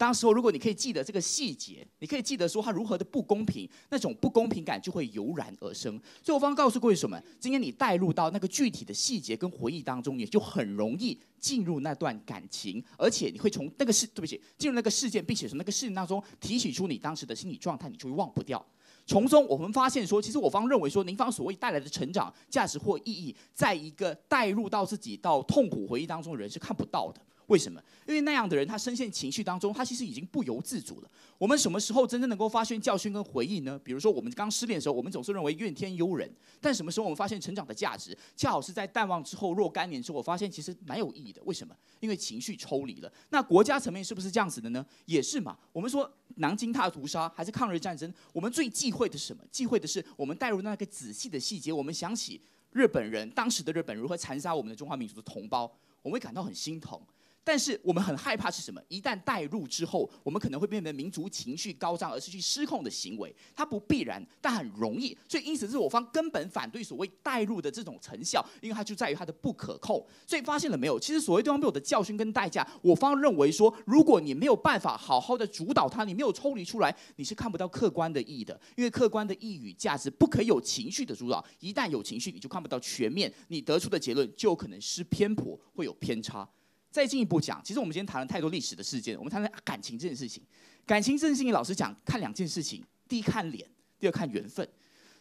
当时候，如果你可以记得这个细节，你可以记得说他如何的不公平，那种不公平感就会油然而生。所以我方告诉各位什么？今天你带入到那个具体的细节跟回忆当中，你就很容易进入那段感情，而且你会从那个事，对不起，进入那个事件，并且从那个事件当中提取出你当时的心理状态，你就会忘不掉。从中我们发现说，其实我方认为说，您方所谓带来的成长价值或意义，在一个带入到自己到痛苦回忆当中的人是看不到的。为什么？因为那样的人他深陷情绪当中，他其实已经不由自主了。我们什么时候真正能够发现教训跟回忆呢？比如说我们刚失恋的时候，我们总是认为怨天尤人，但什么时候我们发现成长的价值，恰好是在淡忘之后若干年之后，我发现其实蛮有意义的。为什么？因为情绪抽离了。那国家层面是不是这样子的呢？也是嘛。我们说南京大屠杀还是抗日战争，我们最忌讳的是什么？忌讳的是我们带入那个仔细的细节，我们想起日本人当时的日本如何残杀我们的中华民族的同胞，我们会感到很心疼。但是我们很害怕是什么？一旦带入之后，我们可能会变成民族情绪高涨而失去失控的行为。它不必然，但很容易。所以因此，是我方根本反对所谓带入的这种成效，因为它就在于它的不可控。所以发现了没有？其实所谓对方没有的教训跟代价，我方认为说，如果你没有办法好好的主导它，你没有抽离出来，你是看不到客观的意义的。因为客观的意义与价值不可以有情绪的主导，一旦有情绪，你就看不到全面，你得出的结论就有可能是偏颇，会有偏差。再进一步讲，其实我们今天谈了太多历史的事件，我们谈谈感情这件事情。感情这件事情，老实讲，看两件事情：第一看脸，第二看缘分。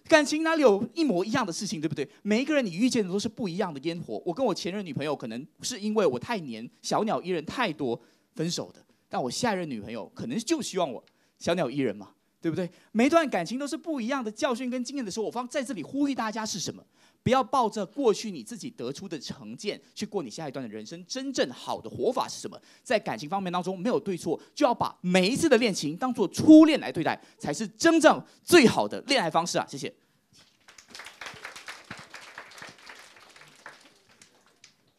感情哪里有一模一样的事情，对不对？每一个人你遇见的都是不一样的烟火。我跟我前任女朋友可能是因为我太黏，小鸟依人太多分手的，但我下一任女朋友可能就希望我小鸟依人嘛，对不对？每一段感情都是不一样的教训跟经验的时候，我方在这里呼吁大家是什么？不要抱着过去你自己得出的成见去过你下一段的人生。真正好的活法是什么？在感情方面当中没有对错，就要把每一次的恋情当做初恋来对待，才是真正最好的恋爱方式啊！谢谢。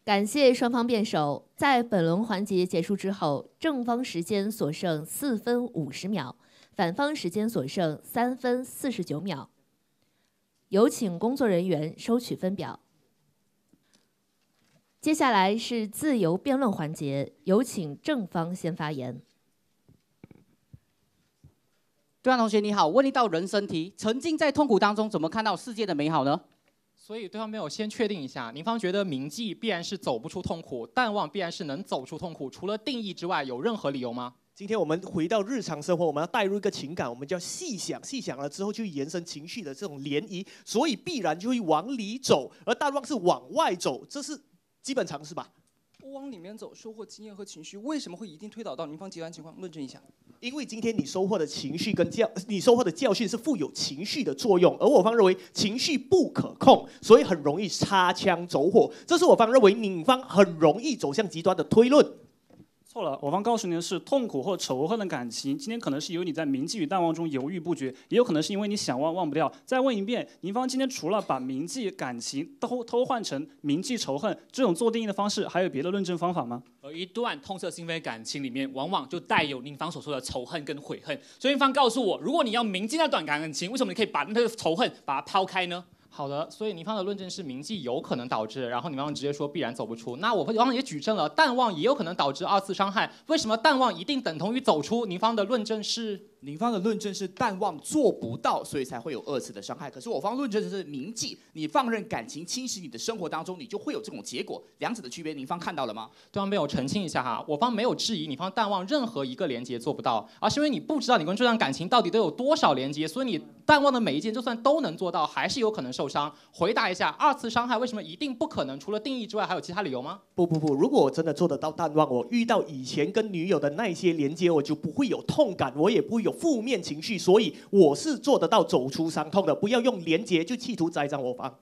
感谢双方辩手。在本轮环节结束之后，正方时间所剩四分五十秒，反方时间所剩三分四十九秒。有请工作人员收取分表。接下来是自由辩论环节，有请正方先发言。对方同学你好，问一道人生题：沉浸在痛苦当中，怎么看到世界的美好呢？所以对方没有先确定一下，您方觉得铭记必然是走不出痛苦，淡忘必然是能走出痛苦，除了定义之外，有任何理由吗？今天我们回到日常生活，我们要带入一个情感，我们叫细想，细想了之后就延伸情绪的这种涟漪，所以必然就会往里走，而淡忘是往外走，这是基本常识吧？不往里面走，收获经验和情绪，为什么会一定推导到您方极端情况？论证一下。因为今天你收获的情绪跟教，你收获的教训是富有情绪的作用，而我方认为情绪不可控，所以很容易擦枪走火，这是我方认为你方很容易走向极端的推论。错了，我方告诉您的是，痛苦或仇恨的感情，今天可能是由你在铭记与淡忘中犹豫不决，也有可能是因为你想忘忘不掉。再问一遍，您方今天除了把铭记感情都偷换成铭记仇恨这种做定义的方式，还有别的论证方法吗？而一段痛彻心扉感情里面，往往就带有您方所说的仇恨跟悔恨。所以您方告诉我，如果你要铭记那段感情，为什么你可以把那个仇恨把它抛开呢？好的，所以您方的论证是铭记有可能导致，然后你方直接说必然走不出。那我刚刚也举证了淡忘也有可能导致二次伤害，为什么淡忘一定等同于走出？您方的论证是？您方的论证是淡忘做不到，所以才会有二次的伤害。可是我方论证的是铭记，你放任感情侵蚀你的生活当中，你就会有这种结果。两者的区别，您方看到了吗？对方没有澄清一下哈，我方没有质疑你方淡忘任何一个连接做不到，而是因为你不知道你跟这段感情到底都有多少连接，所以你淡忘的每一件就算都能做到，还是有可能受伤。回答一下，二次伤害为什么一定不可能？除了定义之外，还有其他理由吗？不不不，如果我真的做得到淡忘，我遇到以前跟女友的那些连接，我就不会有痛感，我也不会有负面情绪。所以我是做得到走出伤痛的，不要用连结就企图栽赃我方。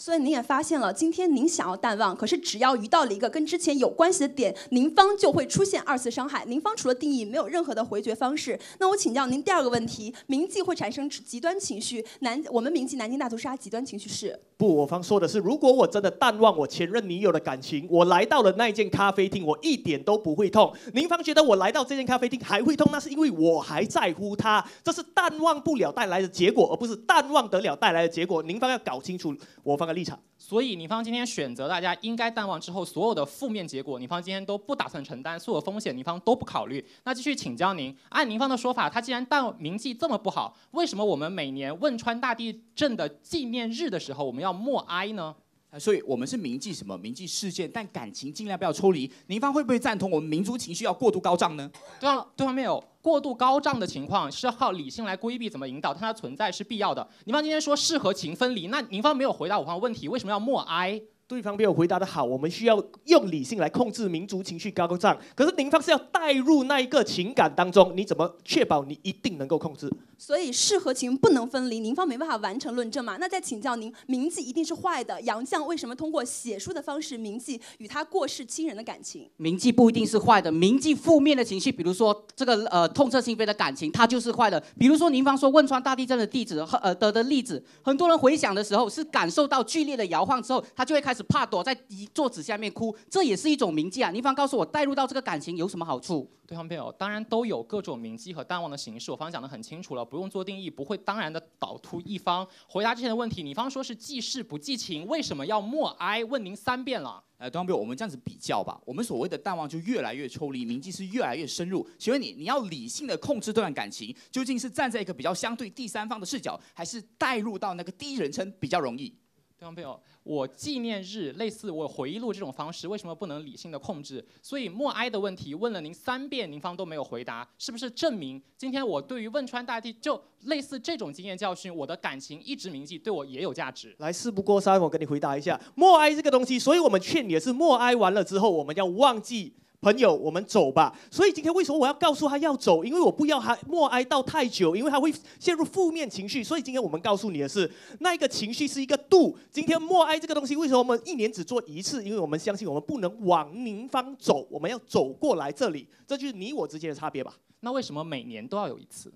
所以您也发现了，今天您想要淡忘，可是只要遇到了一个跟之前有关系的点，您方就会出现二次伤害。您方除了定义，没有任何的回绝方式。那我请教您第二个问题：铭记会产生极端情绪？南我们铭记南京大屠杀，极端情绪是？不，我方说的是，如果我真的淡忘我前任女友的感情，我来到了那间咖啡厅，我一点都不会痛。您方觉得我来到这间咖啡厅还会痛，那是因为我还在乎他，这是淡忘不了带来的结果，而不是淡忘得了带来的结果。您方要搞清楚我方的立场。所以，你方今天选择大家应该淡忘之后，所有的负面结果，你方今天都不打算承担，所有风险，你方都不考虑。那继续请教您，按您方的说法，他既然淡铭记这么不好，为什么我们每年汶川大地震的纪念日的时候，我们要默哀呢？所以我们是铭记什么？铭记事件，但感情尽量不要抽离。您方会不会赞同我们民族情绪要过度高涨呢？对方对方没有过度高涨的情况，是靠理性来规避，怎么引导？但它存在是必要的。您方今天说适合情分离，那您方没有回答我方问题，为什么要默哀？对方没有回答的好，我们需要用理性来控制民族情绪高涨。可是您方是要带入那一个情感当中，你怎么确保你一定能够控制？所以事和情不能分离，您方没办法完成论证嘛？那再请教您，铭记一定是坏的，杨绛为什么通过写书的方式铭记与他过世亲人的感情？铭记不一定是坏的，铭记负面的情绪，比如说这个呃痛彻心扉的感情，它就是坏的。比如说您方说汶川大地震的地址和呃的的例子，很多人回想的时候是感受到剧烈的摇晃之后，他就会开始怕躲在一。桌子下面哭，这也是一种铭记啊！您方告诉我，带入到这个感情有什么好处？对方朋友，当然都有各种铭记和淡忘的形式。我方讲的很清楚了，不用做定义，不会当然的导出一方。回答之前的问题，你方说是记事不记情，为什么要默哀？问您三遍了。呃，对方朋友，我们这样子比较吧，我们所谓的淡忘就越来越抽离，铭记是越来越深入。请问你，你要理性的控制这段感情，究竟是站在一个比较相对第三方的视角，还是带入到那个第一人称比较容易？对方朋友。我纪念日类似我回忆录这种方式，为什么不能理性的控制？所以默哀的问题问了您三遍，您方都没有回答，是不是证明今天我对于汶川大地就类似这种经验教训，我的感情一直铭记，对我也有价值？来，事不过三，我跟你回答一下，默哀这个东西，所以我们劝你的是默哀完了之后，我们要忘记。朋友，我们走吧。所以今天为什么我要告诉他要走？因为我不要他默哀到太久，因为他会陷入负面情绪。所以今天我们告诉你的是，那一个情绪是一个度。今天默哀这个东西，为什么我们一年只做一次？因为我们相信我们不能往宁方走，我们要走过来这里。这就是你我之间的差别吧？那为什么每年都要有一次？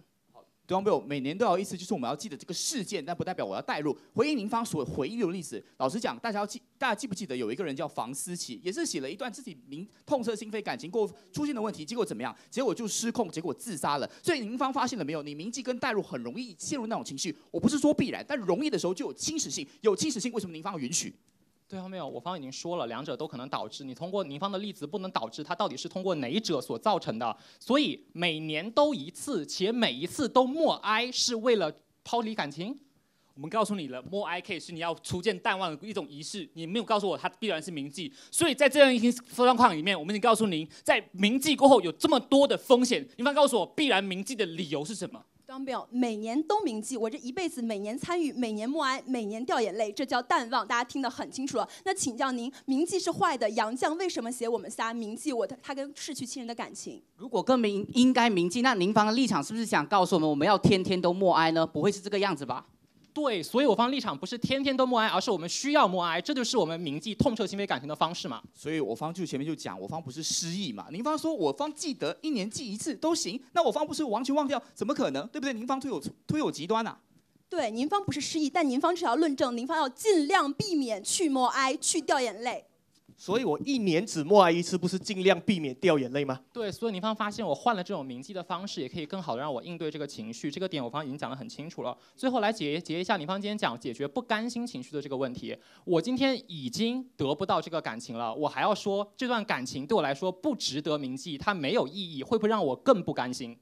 对方朋友，每年都要一次，就是我们要记得这个事件，但不代表我要带入回应您方所回忆的历史。老实讲，大家要记，大家记不记得有一个人叫房思琪，也是写了一段自己明痛彻心扉感情过出现的问题，结果怎么样？结果就失控，结果自杀了。所以您方发现了没有？你铭记跟带入很容易陷入那种情绪。我不是说必然，但容易的时候就有侵蚀性，有侵蚀性，为什么您方要允许？对方没有，我方已经说了，两者都可能导致。你通过您方的例子不能导致它到底是通过哪一者所造成的。所以每年都一次，且每一次都默哀，是为了抛离感情。我们告诉你了，默哀可以是你要逐渐淡忘的一种仪式。你没有告诉我它必然是铭记。所以在这样一些状况里面，我们已经告诉您，在铭记过后有这么多的风险。您方告诉我，必然铭记的理由是什么？张表每年都铭记，我这一辈子每年参与，每年默哀，每年掉眼泪，这叫淡忘。大家听得很清楚了。那请教您，铭记是坏的，杨绛为什么写我们仨铭记我的他跟逝去亲人的感情？如果更明应该铭记，那您方的立场是不是想告诉我们，我们要天天都默哀呢？不会是这个样子吧？对，所以我方立场不是天天都默哀，而是我们需要默哀，这就是我们铭记痛彻心扉感情的方式嘛。所以我方就前面就讲，我方不是失忆嘛。您方说我方记得一年记一次都行，那我方不是完全忘掉，怎么可能？对不对？您方推有推有极端呐。对，您方不是失忆，但您方至少要论证，您方要尽量避免去默哀，去掉眼泪。所以我一年只默哀一次，不是尽量避免掉眼泪吗？对，所以您方发现我换了这种铭记的方式，也可以更好的让我应对这个情绪。这个点我方已经讲得很清楚了。最后来结结一下，您方今天讲解决不甘心情绪的这个问题。我今天已经得不到这个感情了，我还要说这段感情对我来说不值得铭记，它没有意义，会不会让我更不甘心？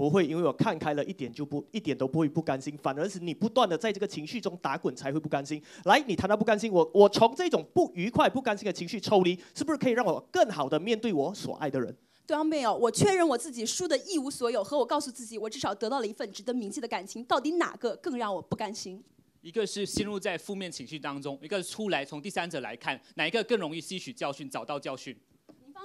不会，因为我看开了一点就不一点都不会不甘心，反而是你不断的在这个情绪中打滚才会不甘心。来，你谈到不甘心，我我从这种不愉快、不甘心的情绪抽离，是不是可以让我更好的面对我所爱的人？对方没有，我确认我自己输的一无所有，和我告诉自己我至少得到了一份值得铭记的感情，到底哪个更让我不甘心？一个是陷入在负面情绪当中，一个是出来从第三者来看，哪一个更容易吸取教训、找到教训？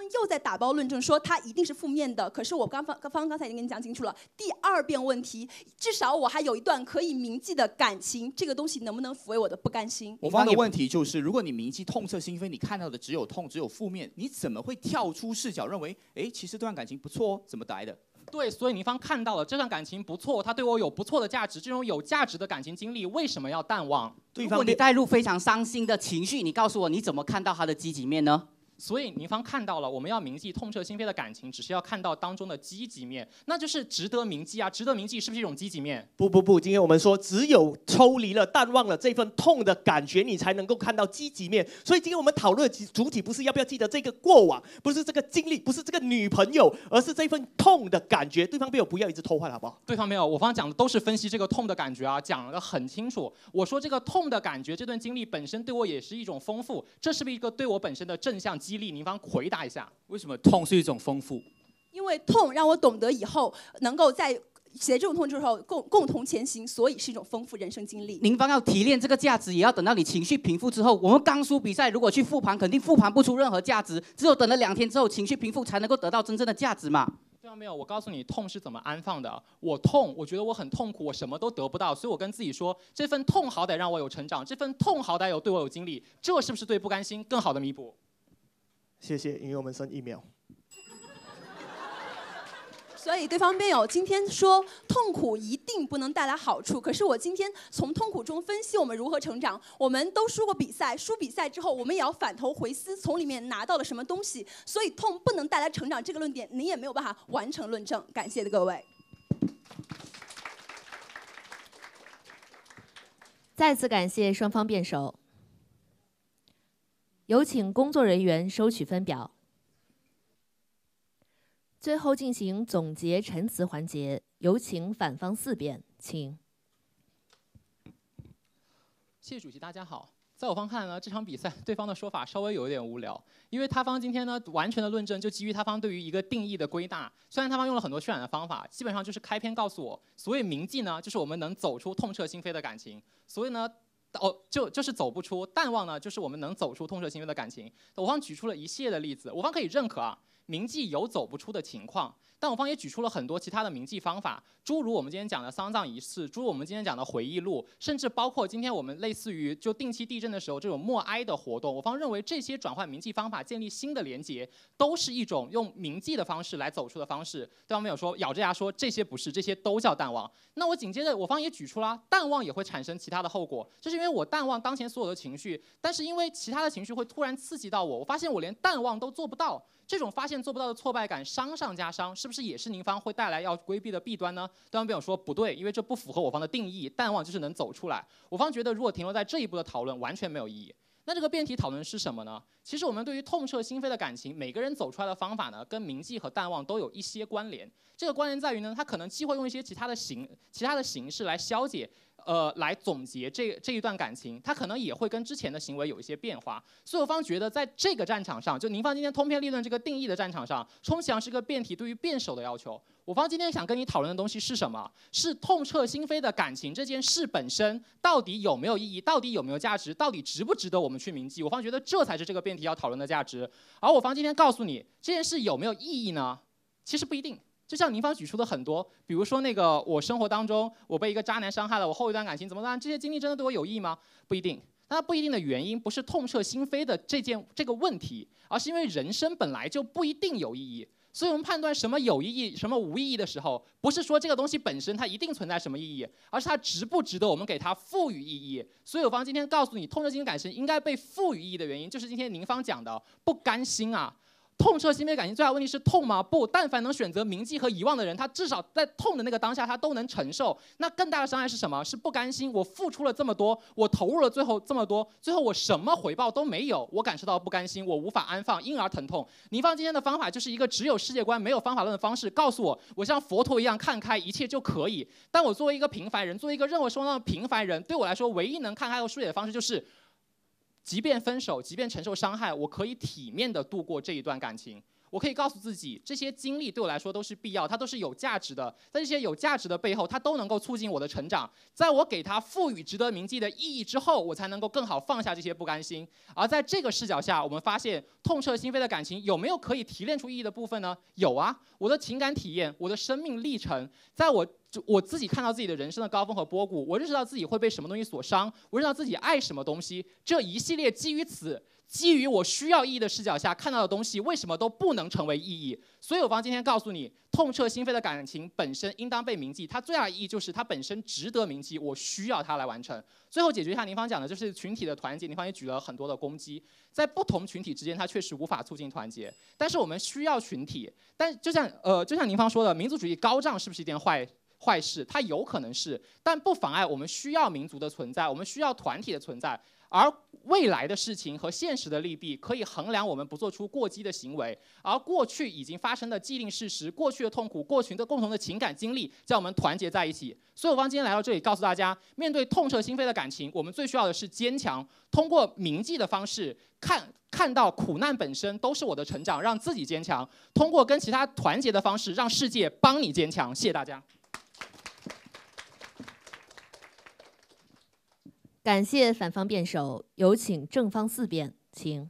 又在打包论证，说他一定是负面的。可是我刚方方刚才已经跟你讲清楚了，第二遍问题，至少我还有一段可以铭记的感情，这个东西能不能抚慰我的不甘心？我方的问题就是，如果你铭记痛彻心扉，你看到的只有痛，只有负面，你怎么会跳出视角认为，哎，其实这段感情不错哦？怎么来的？对，所以你方看到了这段感情不错，他对我有不错的价值，这种有价值的感情经历，为什么要淡忘？如果你带入非常伤心的情绪，你告诉我你怎么看到他的积极面呢？所以您方看到了，我们要铭记痛彻心扉的感情，只是要看到当中的积极面，那就是值得铭记啊！值得铭记是不是一种积极面？不不不，今天我们说，只有抽离了、淡忘了这份痛的感觉，你才能够看到积极面。所以今天我们讨论的主体不是要不要记得这个过往，不是这个经历，不是这个女朋友，而是这份痛的感觉。对方没有，不要一直偷换，好不好？对方没有，我方讲的都是分析这个痛的感觉啊，讲的很清楚。我说这个痛的感觉，这段经历本身对我也是一种丰富，这是不是一个对我本身的正向激励？您方回。答一下，为什么痛是一种丰富？因为痛让我懂得以后能够在携这种痛之后共共同前行，所以是一种丰富人生经历。您方要提炼这个价值，也要等到你情绪平复之后。我们刚输比赛，如果去复盘，肯定复盘不出任何价值。只有等了两天之后，情绪平复才能够得到真正的价值嘛。对啊，没有，我告诉你，痛是怎么安放的。我痛，我觉得我很痛苦，我什么都得不到，所以我跟自己说，这份痛好歹让我有成长，这份痛好歹有对我有经历，这是不是对不甘心更好的弥补？谢谢，因为我们剩一秒。所以对方辩友今天说痛苦一定不能带来好处，可是我今天从痛苦中分析我们如何成长。我们都输过比赛，输比赛之后我们也要反头回思，从里面拿到了什么东西。所以痛不能带来成长这个论点，你也没有办法完成论证。感谢的各位。再次感谢双方辩手，有请工作人员收取分表。最后进行总结陈词环节，有请反方四辩，请。谢谢主席，大家好。在我方看呢，这场比赛对方的说法稍微有一点无聊，因为他方今天呢完全的论证就基于他方对于一个定义的归纳。虽然他方用了很多渲染的方法，基本上就是开篇告诉我，所谓铭记呢，就是我们能走出痛彻心扉的感情。所以呢，哦，就就是走不出淡忘呢，就是我们能走出痛彻心扉的感情。我方举出了一系列的例子，我方可以认可啊。铭记有走不出的情况，但我方也举出了很多其他的铭记方法，诸如我们今天讲的丧葬仪式，诸如我们今天讲的回忆录，甚至包括今天我们类似于就定期地震的时候这种默哀的活动。我方认为这些转换铭记方法，建立新的连接，都是一种用铭记的方式来走出的方式。对方没有说咬着牙说这些不是，这些都叫淡忘。那我紧接着我方也举出了淡忘也会产生其他的后果，就是因为我淡忘当前所有的情绪，但是因为其他的情绪会突然刺激到我，我发现我连淡忘都做不到。这种发现做不到的挫败感，伤上加伤，是不是也是您方会带来要规避的弊端呢？对方辩友说不对，因为这不符合我方的定义。淡忘就是能走出来。我方觉得，如果停留在这一步的讨论，完全没有意义。那这个辩题讨论是什么呢？其实我们对于痛彻心扉的感情，每个人走出来的方法呢，跟铭记和淡忘都有一些关联。这个关联在于呢，他可能既会用一些其他的形、其他的形式来消解。呃，来总结这这一段感情，他可能也会跟之前的行为有一些变化。所以我方觉得，在这个战场上，就您方今天通篇立论这个定义的战场上，充其量是个辩题对于辩手的要求。我方今天想跟你讨论的东西是什么？是痛彻心扉的感情这件事本身到底有没有意义？到底有没有价值？到底值不值得我们去铭记？我方觉得这才是这个辩题要讨论的价值。而我方今天告诉你，这件事有没有意义呢？其实不一定。就像您方举出的很多，比如说那个我生活当中我被一个渣男伤害了，我后一段感情怎么办？这些经历真的对我有益吗？不一定。那不一定的原因不是痛彻心扉的这件这个问题，而是因为人生本来就不一定有意义。所以我们判断什么有意义，什么无意义的时候，不是说这个东西本身它一定存在什么意义，而是它值不值得我们给它赋予意义。所以我方今天告诉你，痛彻心扉感情应该被赋予意义的原因，就是今天您方讲的不甘心啊。痛彻心扉感情最大的问题是痛吗？不，但凡能选择铭记和遗忘的人，他至少在痛的那个当下，他都能承受。那更大的伤害是什么？是不甘心。我付出了这么多，我投入了最后这么多，最后我什么回报都没有，我感受到不甘心，我无法安放，因而疼痛。您方今天的方法就是一个只有世界观没有方法论的方式，告诉我，我像佛陀一样看开一切就可以。但我作为一个平凡人，作为一个任何生活中的平凡人，对我来说，唯一能看开和疏解的方式就是。即便分手，即便承受伤害，我可以体面的度过这一段感情。我可以告诉自己，这些经历对我来说都是必要，它都是有价值的。在这些有价值的背后，它都能够促进我的成长。在我给它赋予值得铭记的意义之后，我才能够更好放下这些不甘心。而在这个视角下，我们发现痛彻心扉的感情有没有可以提炼出意义的部分呢？有啊，我的情感体验，我的生命历程，在我我自己看到自己的人生的高峰和波谷，我认识到自己会被什么东西所伤，我认识到自己爱什么东西，这一系列基于此。基于我需要意义的视角下看到的东西，为什么都不能成为意义？所以我方今天告诉你，痛彻心扉的感情本身应当被铭记，它最大的意义就是它本身值得铭记，我需要它来完成。最后解决一下您方讲的，就是群体的团结。您方也举了很多的攻击，在不同群体之间，它确实无法促进团结。但是我们需要群体，但就像呃，就像您方说的，民族主义高涨是不是一件坏坏事？它有可能是，但不妨碍我们需要民族的存在，我们需要团体的存在。而未来的事情和现实的利弊可以衡量我们不做出过激的行为，而过去已经发生的既定事实、过去的痛苦、过去的共同的情感经历，将我们团结在一起。所以我方今天来到这里，告诉大家，面对痛彻心扉的感情，我们最需要的是坚强。通过铭记的方式，看看到苦难本身都是我的成长，让自己坚强。通过跟其他团结的方式，让世界帮你坚强。谢谢大家。感谢反方辩手，有请正方四辩，请。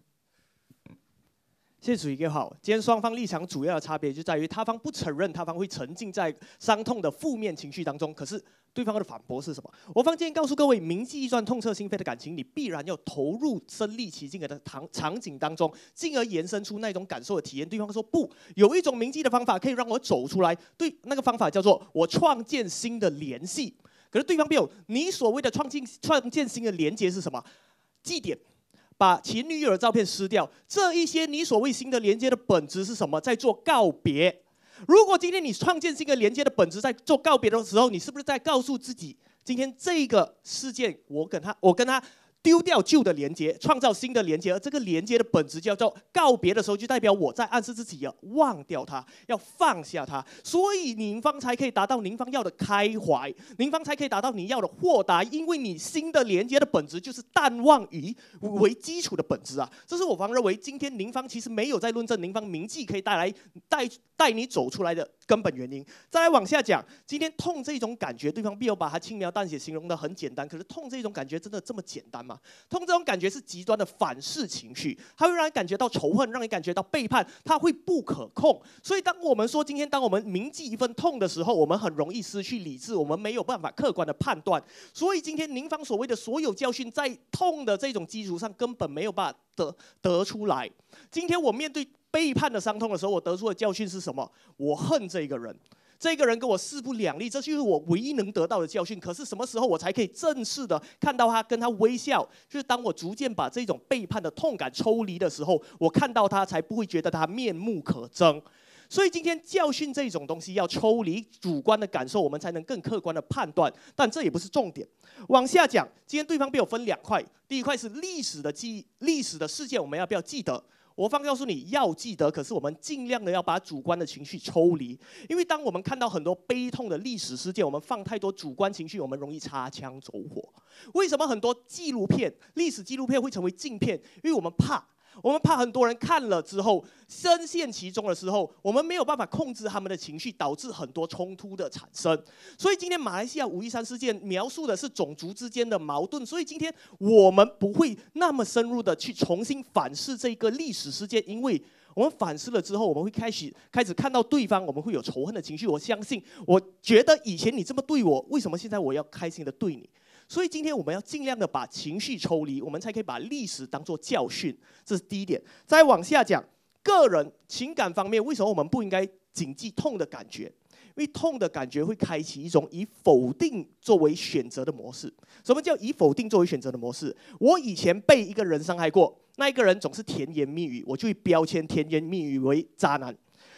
谢谢主席，好。今天双方立场主要的差别就在于，他方不承认他方会沉浸在伤痛的负面情绪当中，可是对方的反驳是什么？我方今天告诉各位，铭记一段痛彻心扉的感情，你必然要投入身临其境的场场景当中，进而延伸出那种感受的体验。对方说不，有一种铭记的方法可以让我走出来，对，那个方法叫做我创建新的联系。可是对方没有，你所谓的创建创建新的连接是什么？祭点。把前女友的照片撕掉，这一些你所谓新的连接的本质是什么？在做告别。如果今天你创建新的连接的本质在做告别的时候，你是不是在告诉自己，今天这个事件，我跟他，我跟他。丢掉旧的连接，创造新的连接，而这个连接的本质叫做告别的时候，就代表我在暗示自己要忘掉它，要放下它，所以宁方才可以达到宁方要的开怀，宁方才可以达到你要的豁达，因为你新的连接的本质就是淡忘于为基础的本质啊，这是我方认为今天宁方其实没有在论证宁方铭记可以带来带带你走出来的根本原因。再来往下讲，今天痛这种感觉，对方必要把它轻描淡写形容的很简单，可是痛这种感觉真的这么简单吗？痛这种感觉是极端的反噬情绪，它会让人感觉到仇恨，让你感觉到背叛，它会不可控。所以，当我们说今天当我们铭记一份痛的时候，我们很容易失去理智，我们没有办法客观的判断。所以，今天您方所谓的所有教训，在痛的这种基础上，根本没有办法得得出来。今天我面对背叛的伤痛的时候，我得出的教训是什么？我恨这个人。这个人跟我势不两立，这就是我唯一能得到的教训。可是什么时候我才可以正式的看到他，跟他微笑？就是当我逐渐把这种背叛的痛感抽离的时候，我看到他才不会觉得他面目可憎。所以今天教训这种东西要抽离主观的感受，我们才能更客观的判断。但这也不是重点。往下讲，今天对方被我分两块，第一块是历史的记忆，历史的事件我们要不要记得？我方告诉你要记得，可是我们尽量的要把主观的情绪抽离，因为当我们看到很多悲痛的历史事件，我们放太多主观情绪，我们容易擦枪走火。为什么很多纪录片、历史纪录片会成为禁片？因为我们怕。我们怕很多人看了之后深陷其中的时候，我们没有办法控制他们的情绪，导致很多冲突的产生。所以今天马来西亚五一三事件描述的是种族之间的矛盾，所以今天我们不会那么深入的去重新反思这个历史事件，因为我们反思了之后，我们会开始开始看到对方，我们会有仇恨的情绪。我相信，我觉得以前你这么对我，为什么现在我要开心的对你？所以今天我们要尽量的把情绪抽离，我们才可以把历史当做教训，这是第一点。再往下讲，个人情感方面，为什么我们不应该谨记痛的感觉？因为痛的感觉会开启一种以否定作为选择的模式。什么叫以否定作为选择的模式？我以前被一个人伤害过，那一个人总是甜言蜜语，我就会标签甜言蜜语为渣男。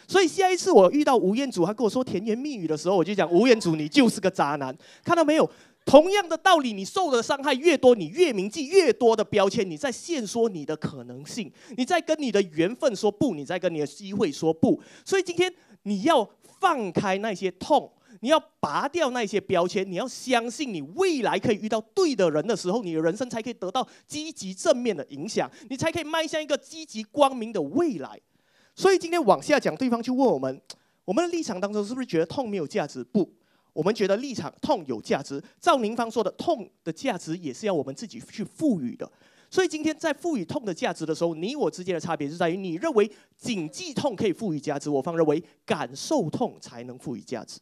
所以下一次我遇到吴彦祖，他跟我说甜言蜜语的时候，我就讲吴彦祖，你就是个渣男。看到没有？同样的道理，你受的伤害越多，你越铭记越多的标签，你在限缩你的可能性，你在跟你的缘分说不，你在跟你的机会说不。所以今天你要放开那些痛，你要拔掉那些标签，你要相信你未来可以遇到对的人的时候，你的人生才可以得到积极正面的影响，你才可以迈向一个积极光明的未来。所以今天往下讲，对方就问我们，我们的立场当中是不是觉得痛没有价值？不。我们觉得立场痛有价值，照您方说的，痛的价值也是要我们自己去赋予的。所以今天在赋予痛的价值的时候，你我之间的差别是在于，你认为谨记痛可以赋予价值，我方认为感受痛才能赋予价值。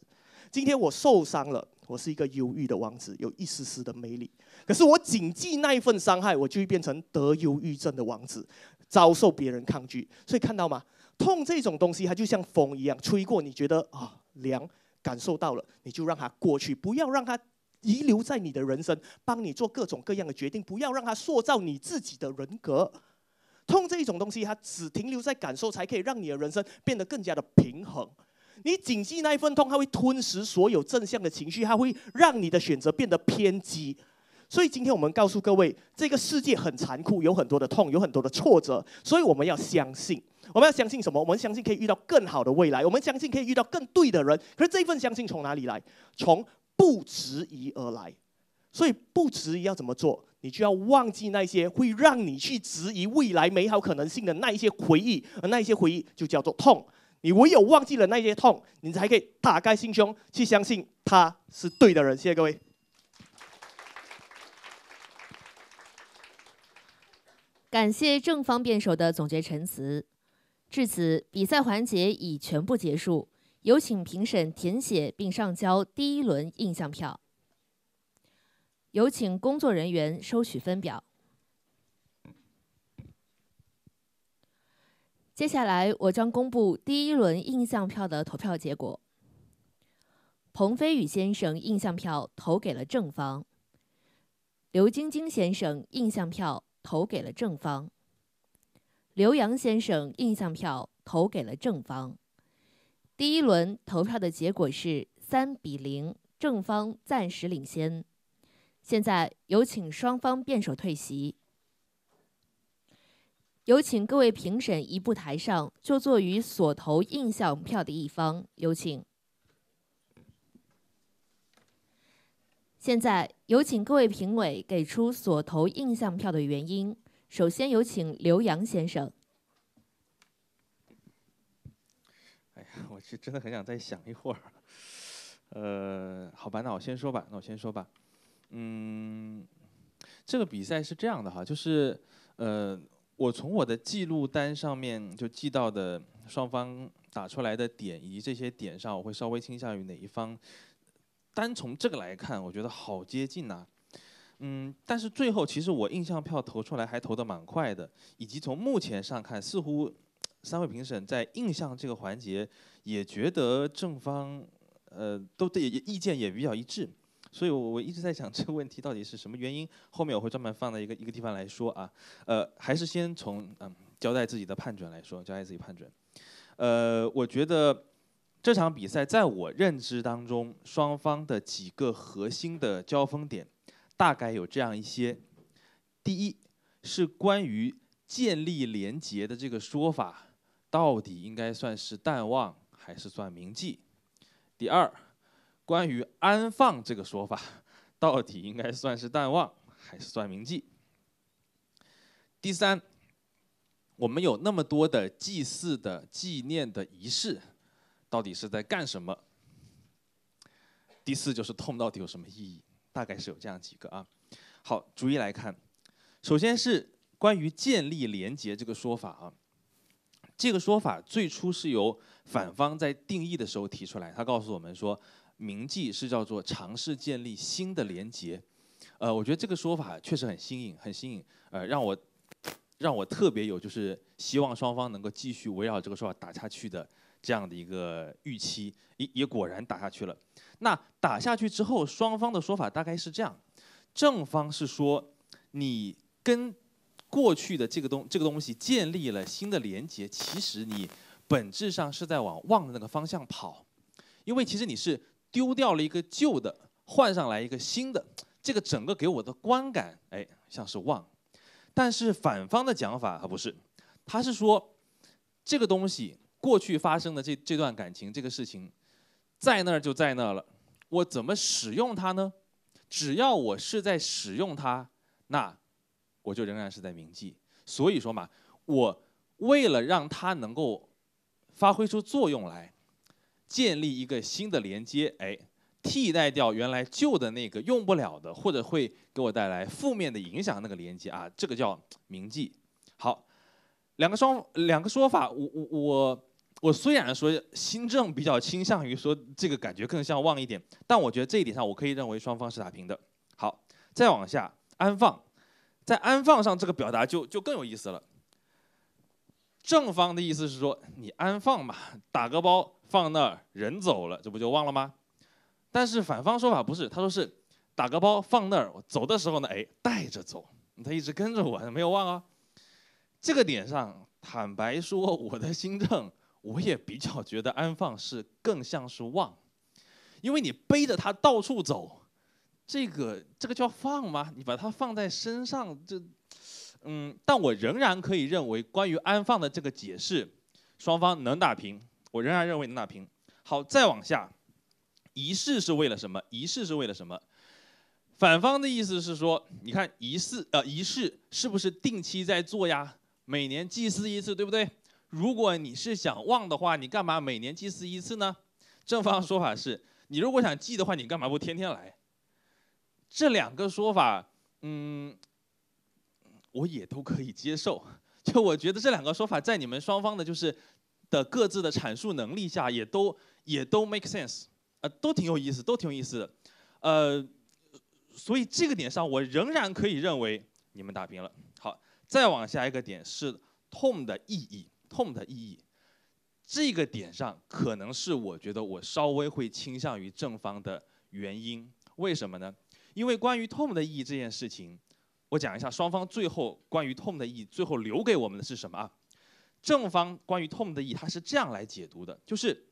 今天我受伤了，我是一个忧郁的王子，有一丝丝的魅力。可是我谨记那一份伤害，我就会变成得忧郁症的王子，遭受别人抗拒。所以看到吗？痛这种东西，它就像风一样，吹过，你觉得啊凉。感受到了，你就让它过去，不要让它遗留在你的人生，帮你做各种各样的决定，不要让它塑造你自己的人格。痛这一种东西，它只停留在感受，才可以让你的人生变得更加的平衡。你谨记那一份痛，它会吞噬所有正向的情绪，它会让你的选择变得偏激。所以今天我们告诉各位，这个世界很残酷，有很多的痛，有很多的挫折，所以我们要相信。我们要相信什么？我们相信可以遇到更好的未来。我们相信可以遇到更对的人。可是这份相信从哪里来？从不质疑而来。所以不质疑要怎么做？你就要忘记那些会让你去质疑未来美好可能性的那一些回忆，而那一些回忆就叫做痛。你唯有忘记了那些痛，你才可以打开心胸去相信他是对的人。谢谢各位。感谢正方辩手的总结陈词。至此，比赛环节已全部结束。有请评审填写并上交第一轮印象票。有请工作人员收取分表。接下来，我将公布第一轮印象票的投票结果。彭飞宇先生印象票投给了正方。刘晶晶先生印象票投给了正方。刘洋先生印象票投给了正方。第一轮投票的结果是三比零，正方暂时领先。现在有请双方辩手退席。有请各位评审移步台上，就坐于所投印象票的一方。有请。现在有请各位评委给出所投印象票的原因。首先有请刘洋先生。哎呀，我是真的很想再想一会儿。呃，好吧，那我先说吧，那我先说吧。嗯，这个比赛是这样的哈，就是呃。我从我的记录单上面就记到的双方打出来的点以及这些点上，我会稍微倾向于哪一方。单从这个来看，我觉得好接近呐。嗯，但是最后其实我印象票投出来还投的蛮快的，以及从目前上看，似乎三位评审在印象这个环节也觉得正方呃都对意见也比较一致。所以，我我一直在想这个问题到底是什么原因。后面我会专门放在一个一个地方来说啊。呃，还是先从嗯交代自己的判准来说，交代自己判准。呃，我觉得这场比赛在我认知当中，双方的几个核心的交锋点，大概有这样一些：第一，是关于建立联结的这个说法，到底应该算是淡忘还是算铭记；第二。关于安放这个说法，到底应该算是淡忘还是算铭记？第三，我们有那么多的祭祀的纪念的仪式，到底是在干什么？第四就是痛到底有什么意义？大概是有这样几个啊。好，逐一来看。首先是关于建立连结这个说法啊，这个说法最初是由反方在定义的时候提出来，他告诉我们说。铭记是叫做尝试建立新的连结，呃，我觉得这个说法确实很新颖，很新颖，呃，让我让我特别有就是希望双方能够继续围绕这个说法打下去的这样的一个预期，也也果然打下去了。那打下去之后，双方的说法大概是这样：正方是说你跟过去的这个东这个东西建立了新的连接，其实你本质上是在往忘的那个方向跑，因为其实你是。丢掉了一个旧的，换上来一个新的，这个整个给我的观感，哎，像是忘。但是反方的讲法他不是，他是说这个东西过去发生的这这段感情这个事情，在那儿就在那儿了，我怎么使用它呢？只要我是在使用它，那我就仍然是在铭记。所以说嘛，我为了让它能够发挥出作用来。建立一个新的连接，哎，替代掉原来旧的那个用不了的，或者会给我带来负面的影响那个连接啊，这个叫铭记。好，两个双两个说法，我我我我虽然说新政比较倾向于说这个感觉更像忘一点，但我觉得这一点上我可以认为双方是打平的。好，再往下安放，在安放上这个表达就就更有意思了。正方的意思是说你安放嘛，打个包。放那儿，人走了，这不就忘了吗？但是反方说法不是，他说是打个包放那儿，走的时候呢，哎，带着走，他一直跟着我，没有忘啊。这个点上，坦白说，我的新政，我也比较觉得安放是更像是忘，因为你背着它到处走，这个这个叫放吗？你把它放在身上，这，嗯，但我仍然可以认为，关于安放的这个解释，双方能打平。我仍然认为能打平。好，再往下，仪式是为了什么？仪式是为了什么？反方的意思是说，你看仪式，呃，仪式是不是定期在做呀？每年祭祀一次，对不对？如果你是想忘的话，你干嘛每年祭祀一次呢？正方说法是，你如果想记的话，你干嘛不天天来？这两个说法，嗯，我也都可以接受。就我觉得这两个说法在你们双方的就是的各自的阐述能力下，也都也都 make sense，呃，都挺有意思，都挺有意思的，呃，所以这个点上我仍然可以认为你们打平了。好，再往下一个点是痛的意义，痛的意义，这个点上可能是我觉得我稍微会倾向于正方的原因。为什么呢？因为关于痛的意义这件事情。我讲一下双方最后关于痛的意义，最后留给我们的是什么啊？正方关于痛的意义，它是这样来解读的，就是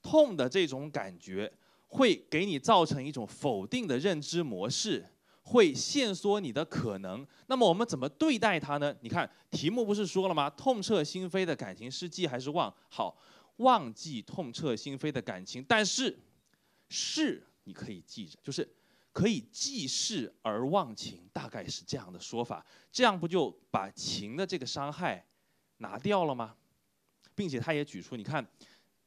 痛的这种感觉会给你造成一种否定的认知模式，会限缩你的可能。那么我们怎么对待它呢？你看题目不是说了吗？痛彻心扉的感情是记还是忘？好，忘记痛彻心扉的感情，但是是你可以记着，就是。可以记事而忘情，大概是这样的说法。这样不就把情的这个伤害拿掉了吗？并且他也举出，你看，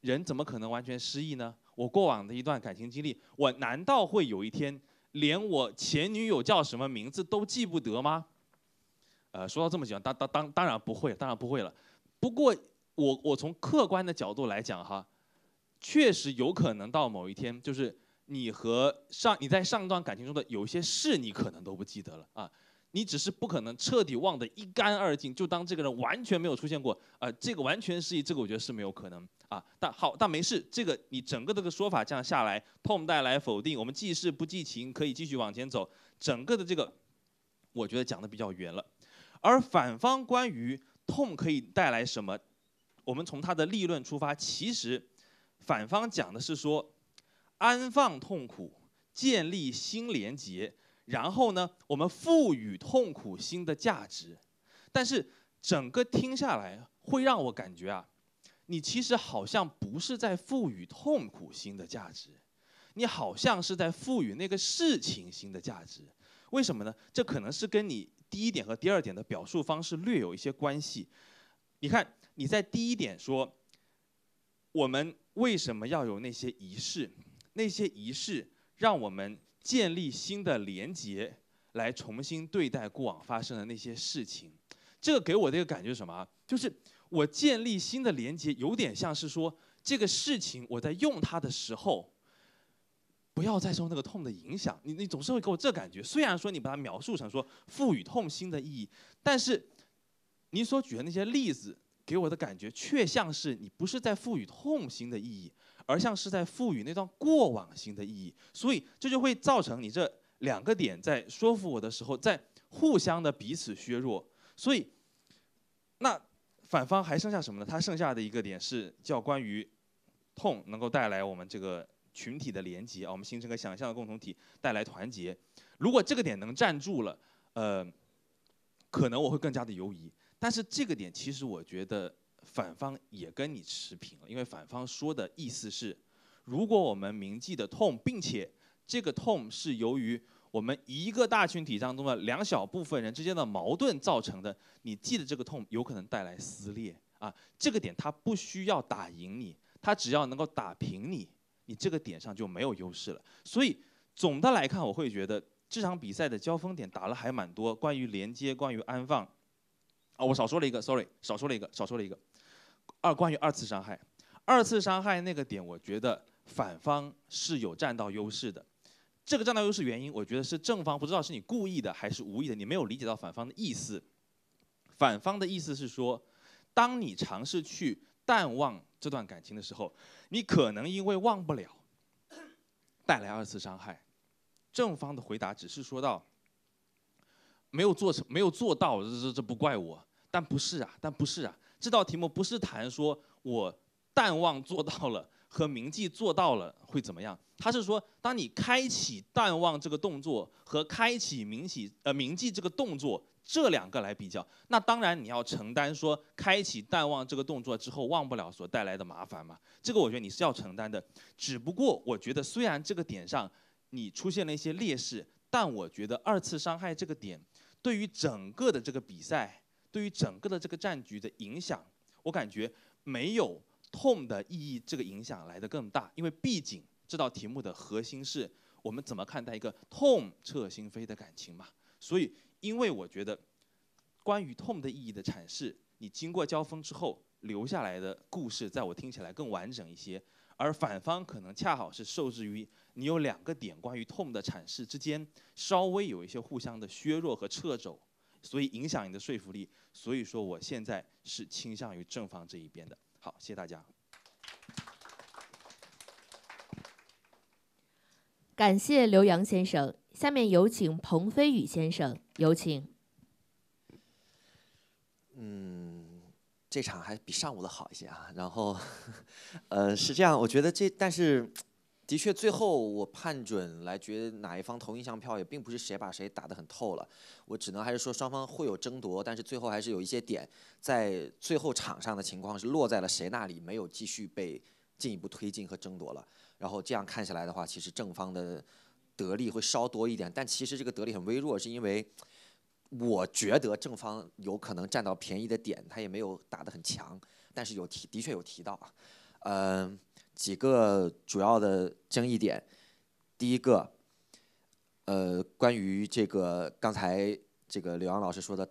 人怎么可能完全失忆呢？我过往的一段感情经历，我难道会有一天连我前女友叫什么名字都记不得吗？呃，说到这么讲，当当当当然不会，当然不会了。不过我我从客观的角度来讲哈，确实有可能到某一天就是。你和上你在上一段感情中的有一些事，你可能都不记得了啊，你只是不可能彻底忘得一干二净，就当这个人完全没有出现过呃，这个完全失忆，这个我觉得是没有可能啊。但好，但没事，这个你整个这个说法这样下来，痛带来否定，我们记事不记情，可以继续往前走，整个的这个，我觉得讲的比较圆了。而反方关于痛可以带来什么，我们从他的立论出发，其实反方讲的是说。安放痛苦，建立新连结，然后呢，我们赋予痛苦新的价值。但是整个听下来，会让我感觉啊，你其实好像不是在赋予痛苦新的价值，你好像是在赋予那个事情新的价值。为什么呢？这可能是跟你第一点和第二点的表述方式略有一些关系。你看你在第一点说，我们为什么要有那些仪式？那些仪式让我们建立新的连结，来重新对待过往发生的那些事情。这个给我的一个感觉是什么？就是我建立新的连接，有点像是说这个事情我在用它的时候，不要再受那个痛的影响。你你总是会给我这感觉。虽然说你把它描述成说赋予痛新的意义，但是你所举的那些例子给我的感觉，却像是你不是在赋予痛新的意义。而像是在赋予那段过往新的意义，所以这就会造成你这两个点在说服我的时候，在互相的彼此削弱。所以，那反方还剩下什么呢？它剩下的一个点是叫关于痛能够带来我们这个群体的连接啊，我们形成个想象的共同体，带来团结。如果这个点能站住了，呃，可能我会更加的犹疑。但是这个点其实我觉得。反方也跟你持平了，因为反方说的意思是，如果我们铭记的痛，并且这个痛是由于我们一个大群体当中的两小部分人之间的矛盾造成的，你记的这个痛有可能带来撕裂啊。这个点他不需要打赢你，他只要能够打平你，你这个点上就没有优势了。所以总的来看，我会觉得这场比赛的交锋点打了还蛮多，关于连接，关于安放，啊，我少说了一个，sorry，少说了一个，少说了一个。二关于二次伤害，二次伤害那个点，我觉得反方是有占到优势的。这个占到优势原因，我觉得是正方不知道是你故意的还是无意的，你没有理解到反方的意思。反方的意思是说，当你尝试去淡忘这段感情的时候，你可能因为忘不了，带来二次伤害。正方的回答只是说到，没有做成，没有做到，这这这不怪我，但不是啊，但不是啊。这道题目不是谈说我淡忘做到了和铭记做到了会怎么样，他是说，当你开启淡忘这个动作和开启铭记呃铭记这个动作这两个来比较，那当然你要承担说开启淡忘这个动作之后忘不了所带来的麻烦嘛，这个我觉得你是要承担的。只不过我觉得虽然这个点上你出现了一些劣势，但我觉得二次伤害这个点对于整个的这个比赛。对于整个的这个战局的影响，我感觉没有痛的意义这个影响来的更大，因为毕竟这道题目的核心是我们怎么看待一个痛彻心扉的感情嘛。所以，因为我觉得关于痛的意义的阐释，你经过交锋之后留下来的故事，在我听起来更完整一些。而反方可能恰好是受制于你有两个点关于痛的阐释之间稍微有一些互相的削弱和掣肘，所以影响你的说服力。所以说，我现在是倾向于正方这一边的。好，谢谢大家。感谢刘洋先生，下面有请彭飞宇先生，有请。嗯，这场还比上午的好一些啊。然后，[laughs] 呃，是这样，我觉得这，但是的确最后我判准来觉得哪一方投印象票，也并不是谁把谁打得很透了。我只能还是说双方会有争夺，但是最后还是有一些点在最后场上的情况是落在了谁那里，没有继续被进一步推进和争夺了。然后这样看下来的话，其实正方的得利会稍多一点，但其实这个得利很微弱，是因为我觉得正方有可能占到便宜的点，他也没有打得很强，但是有提的确有提到啊，嗯，几个主要的争议点，第一个，呃，关于这个刚才这个刘洋老师说的，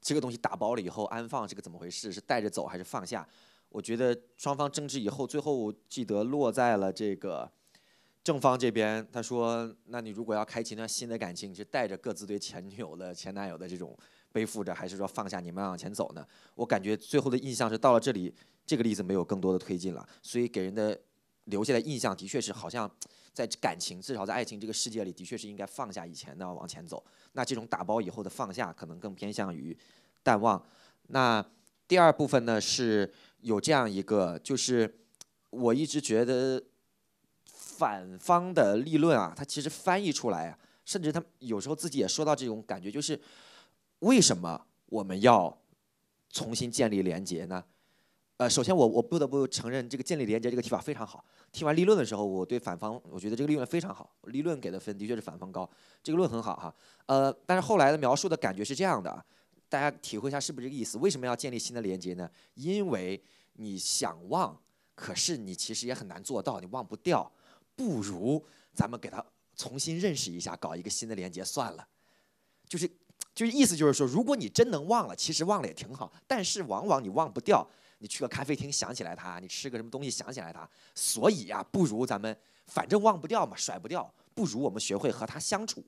这个东西打包了以后安放这个怎么回事？是带着走还是放下？我觉得双方争执以后，最后记得落在了这个正方这边。他说：“那你如果要开启一段新的感情，你是带着各自对前女友的、前男友的这种背负着，还是说放下，你们往前走呢？”我感觉最后的印象是到了这里，这个例子没有更多的推进了，所以给人的留下的印象的确是好像在感情，至少在爱情这个世界里，的确是应该放下以前的往前走。那这种打包以后的放下，可能更偏向于淡忘。那第二部分呢是。有这样一个，就是我一直觉得反方的立论啊，他其实翻译出来啊，甚至他有时候自己也说到这种感觉，就是为什么我们要重新建立连接呢？呃，首先我我不得不承认，这个建立连接这个提法非常好。听完立论的时候，我对反方，我觉得这个立论非常好，立论给的分的确是反方高，这个论很好哈。呃，但是后来的描述的感觉是这样的。大家体会一下是不是这个意思？为什么要建立新的连接呢？因为你想忘，可是你其实也很难做到，你忘不掉。不如咱们给它重新认识一下，搞一个新的连接算了。就是，就是意思就是说，如果你真能忘了，其实忘了也挺好。但是往往你忘不掉，你去个咖啡厅想起来他，你吃个什么东西想起来他。所以呀，不如咱们反正忘不掉嘛，甩不掉，不如我们学会和他相处，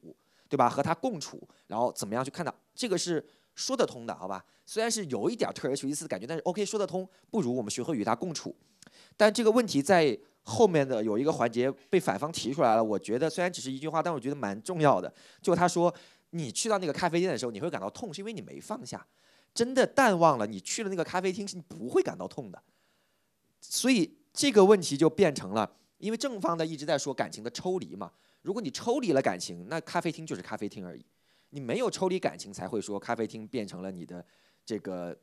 对吧？和他共处，然后怎么样去看到这个是。说得通的，好吧？虽然是有一点退而求其次的感觉，但是 OK 说得通。不如我们学会与他共处。但这个问题在后面的有一个环节被反方提出来了，我觉得虽然只是一句话，但我觉得蛮重要的。就他说，你去到那个咖啡店的时候，你会感到痛，是因为你没放下，真的淡忘了。你去了那个咖啡厅，是你不会感到痛的。所以这个问题就变成了，因为正方的一直在说感情的抽离嘛。如果你抽离了感情，那咖啡厅就是咖啡厅而已。你没有抽离感情，才会说咖啡厅变成了你的这个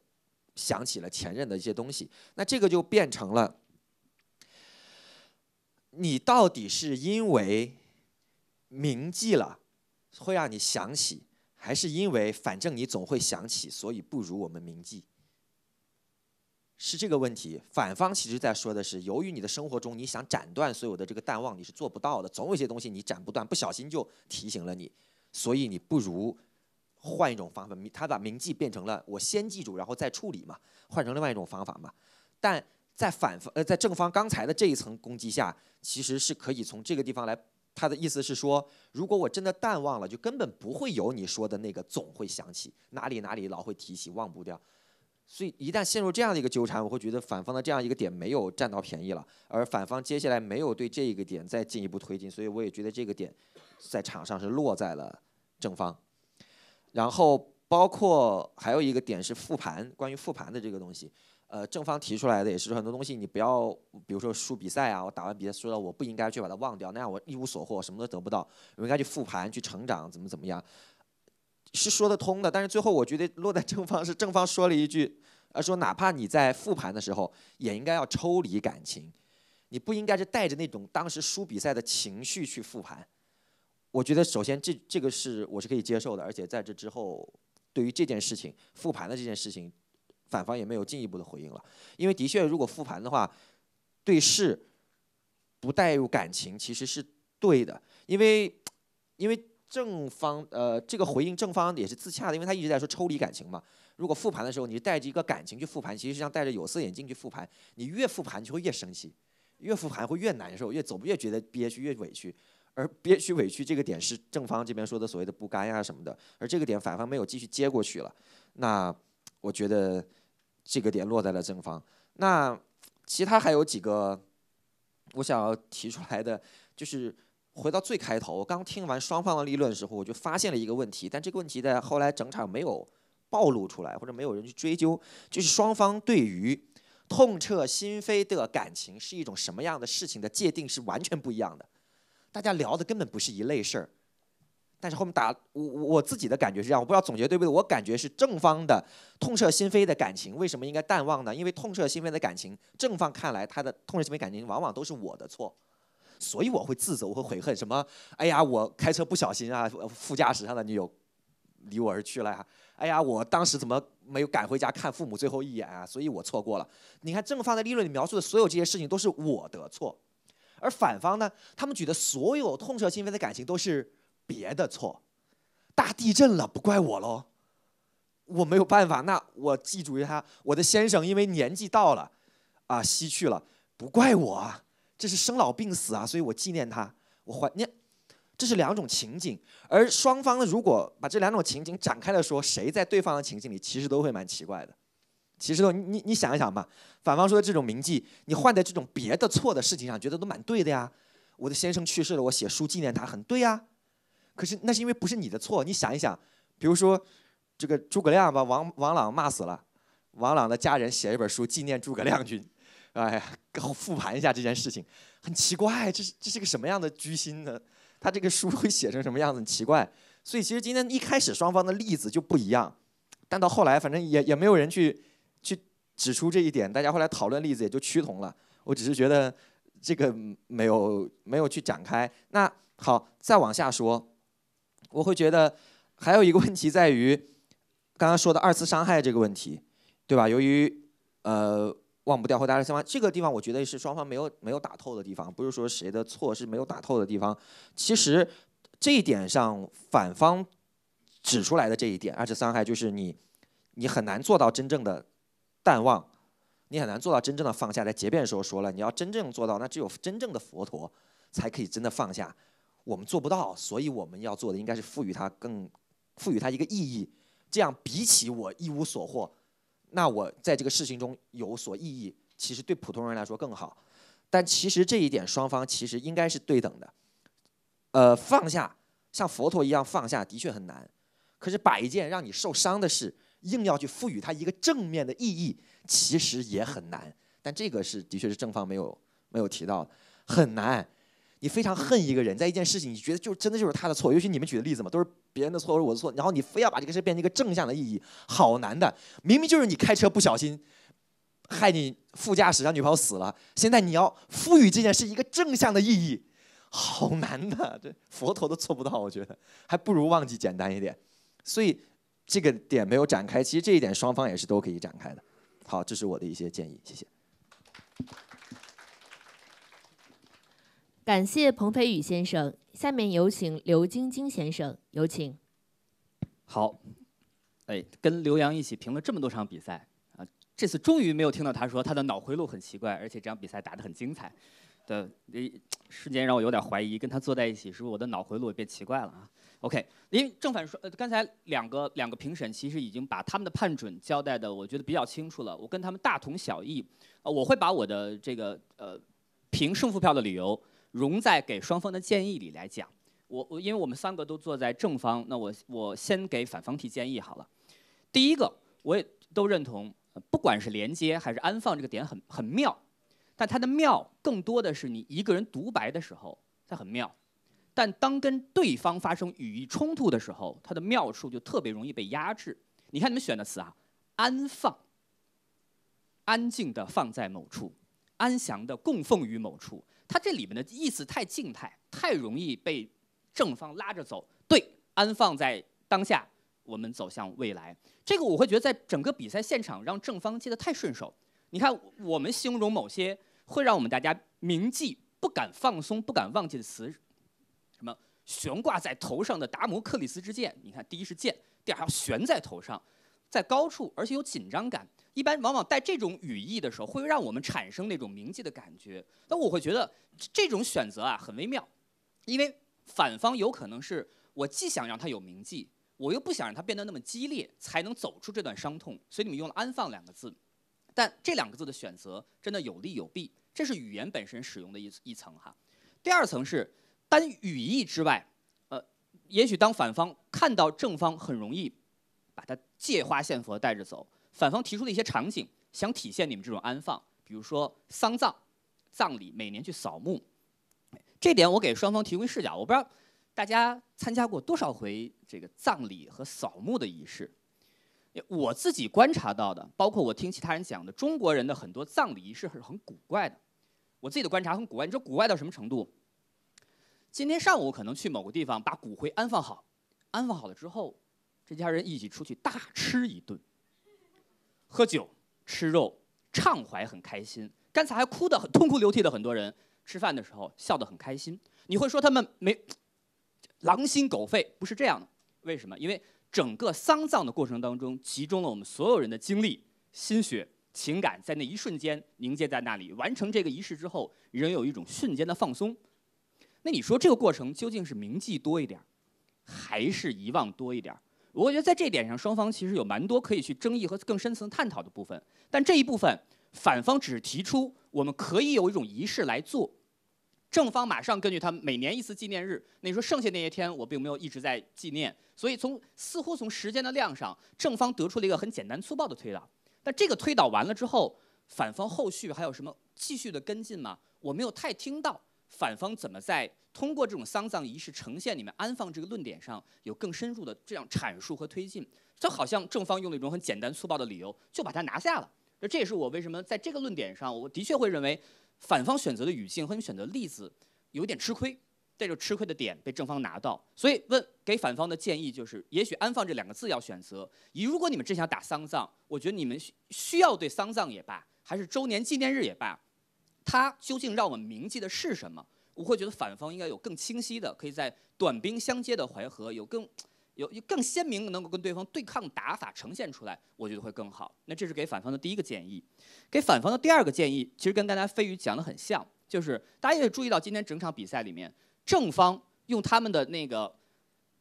想起了前任的一些东西。那这个就变成了，你到底是因为铭记了会让你想起，还是因为反正你总会想起，所以不如我们铭记？是这个问题。反方其实在说的是，由于你的生活中你想斩断所有的这个淡忘，你是做不到的，总有些东西你斩不断，不小心就提醒了你。所以你不如换一种方法，他把铭记变成了我先记住，然后再处理嘛，换成另外一种方法嘛。但在反方呃在正方刚才的这一层攻击下，其实是可以从这个地方来，他的意思是说，如果我真的淡忘了，就根本不会有你说的那个总会想起哪里哪里老会提起忘不掉。所以一旦陷入这样的一个纠缠，我会觉得反方的这样一个点没有占到便宜了，而反方接下来没有对这一个点再进一步推进，所以我也觉得这个点。在场上是落在了正方，然后包括还有一个点是复盘，关于复盘的这个东西，呃，正方提出来的也是很多东西你不要，比如说输比赛啊，我打完比赛输了，我不应该去把它忘掉，那样我一无所获，什么都得不到，我应该去复盘去成长，怎么怎么样，是说得通的。但是最后我觉得落在正方是正方说了一句，呃，说哪怕你在复盘的时候，也应该要抽离感情，你不应该是带着那种当时输比赛的情绪去复盘。我觉得首先这这个是我是可以接受的，而且在这之后，对于这件事情复盘的这件事情，反方也没有进一步的回应了。因为的确，如果复盘的话，对事不带入感情其实是对的，因为因为正方呃这个回应正方也是自洽的，因为他一直在说抽离感情嘛。如果复盘的时候你带着一个感情去复盘，其实像戴着有色眼镜去复盘，你越复盘就会越生气，越复盘会越难受，越走越觉得憋屈越委屈。而憋屈委屈这个点是正方这边说的所谓的不甘呀什么的，而这个点反方没有继续接过去了。那我觉得这个点落在了正方。那其他还有几个我想要提出来的，就是回到最开头，我刚听完双方的立论的时候，我就发现了一个问题，但这个问题在后来整场没有暴露出来，或者没有人去追究，就是双方对于痛彻心扉的感情是一种什么样的事情的界定是完全不一样的。大家聊的根本不是一类事儿，但是后面打我我自己的感觉是这样，我不知道总结对不对，我感觉是正方的痛彻心扉的感情为什么应该淡忘呢？因为痛彻心扉的感情，正方看来他的痛彻心扉感情往往都是我的错，所以我会自责，我会悔恨什么？哎呀，我开车不小心啊，副驾驶上的女友离我而去了呀！哎呀，我当时怎么没有赶回家看父母最后一眼啊？所以我错过了。你看正方的立论里描述的所有这些事情都是我的错。而反方呢？他们举的所有痛彻心扉的感情都是别的错，大地震了不怪我喽，我没有办法。那我记住他，我的先生因为年纪到了，啊，西去了，不怪我啊，这是生老病死啊，所以我纪念他，我怀念。这是两种情景，而双方如果把这两种情景展开了说，谁在对方的情景里，其实都会蛮奇怪的。其实都你你想一想吧，反方说的这种铭记，你换在这种别的错的事情上，觉得都蛮对的呀。我的先生去世了，我写书纪念他，很对呀。可是那是因为不是你的错，你想一想，比如说这个诸葛亮把王王朗骂死了，王朗的家人写一本书纪念诸葛亮君，[laughs] 哎呀，复盘一下这件事情，很奇怪，这是这是个什么样的居心呢？他这个书会写成什么样子？很奇怪。所以其实今天一开始双方的例子就不一样，但到后来反正也也没有人去。去指出这一点，大家后来讨论例子也就趋同了。我只是觉得这个没有没有去展开。那好，再往下说，我会觉得还有一个问题在于刚刚说的二次伤害这个问题，对吧？由于呃忘不掉或大家相关这个地方，我觉得是双方没有没有打透的地方，不是说谁的错，是没有打透的地方。其实这一点上，反方指出来的这一点，二次伤害就是你你很难做到真正的。淡忘，你很难做到真正的放下。在结辩的时候说了，你要真正做到，那只有真正的佛陀才可以真的放下。我们做不到，所以我们要做的应该是赋予它更，赋予它一个意义。这样比起我一无所获，那我在这个事情中有所意义，其实对普通人来说更好。但其实这一点双方其实应该是对等的。呃，放下像佛陀一样放下的确很难，可是把一件让你受伤的事。硬要去赋予它一个正面的意义，其实也很难。但这个是的确是正方没有没有提到，很难。你非常恨一个人，在一件事情，你觉得就真的就是他的错。尤其你们举的例子嘛，都是别人的错或者我的错，然后你非要把这个事变成一个正向的意义，好难的。明明就是你开车不小心，害你副驾驶让女朋友死了，现在你要赋予这件事一个正向的意义，好难的。这佛陀都做不到，我觉得还不如忘记简单一点。所以。这个点没有展开，其实这一点双方也是都可以展开的。好，这是我的一些建议，谢谢。感谢彭飞宇先生，下面有请刘晶晶先生，有请。好，哎，跟刘洋一起评了这么多场比赛啊，这次终于没有听到他说他的脑回路很奇怪，而且这场比赛打得很精彩。的，瞬间让我有点怀疑，跟他坐在一起是不是我的脑回路也变奇怪了啊？OK，因为正反说，呃，刚才两个两个评审其实已经把他们的判准交代的，我觉得比较清楚了。我跟他们大同小异，呃，我会把我的这个呃评胜负票的理由融在给双方的建议里来讲。我我因为我们三个都坐在正方，那我我先给反方提建议好了。第一个，我也都认同，不管是连接还是安放这个点很很妙，但它的妙更多的是你一个人独白的时候它很妙。但当跟对方发生语义冲突的时候，它的妙处就特别容易被压制。你看你们选的词啊，安放，安静的放在某处，安详的供奉于某处，它这里面的意思太静态，太容易被正方拉着走。对，安放在当下，我们走向未来。这个我会觉得在整个比赛现场让正方接得太顺手。你看我们形容某些会让我们大家铭记、不敢放松、不敢忘记的词。什么悬挂在头上的达摩克里斯之剑，你看，第一是剑，第二还要悬在头上，在高处，而且有紧张感。一般往往带这种语义的时候，会让我们产生那种铭记的感觉。但我会觉得这种选择啊很微妙，因为反方有可能是我既想让它有铭记，我又不想让它变得那么激烈，才能走出这段伤痛。所以你们用了“安放”两个字，但这两个字的选择真的有利有弊，这是语言本身使用的一一层哈。第二层是单语义之外，呃，也许当反方看到正方很容易把它借花献佛带着走。反方提出的一些场景，想体现你们这种安放，比如说丧葬、葬礼，每年去扫墓，这点我给双方提供视角。我不知道大家参加过多少回这个葬礼和扫墓的仪式。我自己观察到的，包括我听其他人讲的，中国人的很多葬礼仪式是很古怪的。我自己的观察很古怪，你说古怪到什么程度？今天上午可能去某个地方把骨灰安放好，安放好了之后，这家人一起出去大吃一顿。喝酒、吃肉、畅怀很开心，刚才还哭得很痛哭流涕的很多人，吃饭的时候笑得很开心。你会说他们没狼心狗肺？不是这样的，为什么？因为整个丧葬的过程当中，集中了我们所有人的精力、心血、情感，在那一瞬间凝结在那里。完成这个仪式之后，人有一种瞬间的放松。那你说这个过程究竟是铭记多一点，还是遗忘多一点？我觉得在这点上，双方其实有蛮多可以去争议和更深层探讨的部分。但这一部分，反方只是提出我们可以有一种仪式来做，正方马上根据他每年一次纪念日，那你说剩下那些天我并没有一直在纪念，所以从似乎从时间的量上，正方得出了一个很简单粗暴的推导。但这个推导完了之后，反方后续还有什么继续的跟进吗？我没有太听到反方怎么在。通过这种丧葬仪式呈现你们安放这个论点上有更深入的这样阐述和推进，就好像正方用了一种很简单粗暴的理由就把它拿下了。那这也是我为什么在这个论点上，我的确会认为反方选择的语境和你选择例子有点吃亏，这种吃亏的点被正方拿到。所以问给反方的建议就是，也许安放这两个字要选择。以如果你们真想打丧葬，我觉得你们需要对丧葬也罢，还是周年纪念日也罢，它究竟让我们铭记的是什么？我会觉得反方应该有更清晰的，可以在短兵相接的回合有更 [tsk] 有更鲜明能够跟对方对抗打法呈现出来，我觉得会更好。那这是给反方的第一个建议，给反方的第二个建议，其实跟刚才飞鱼讲的很像，就是大家也注意到今天整场比赛里面，正方用他们的那个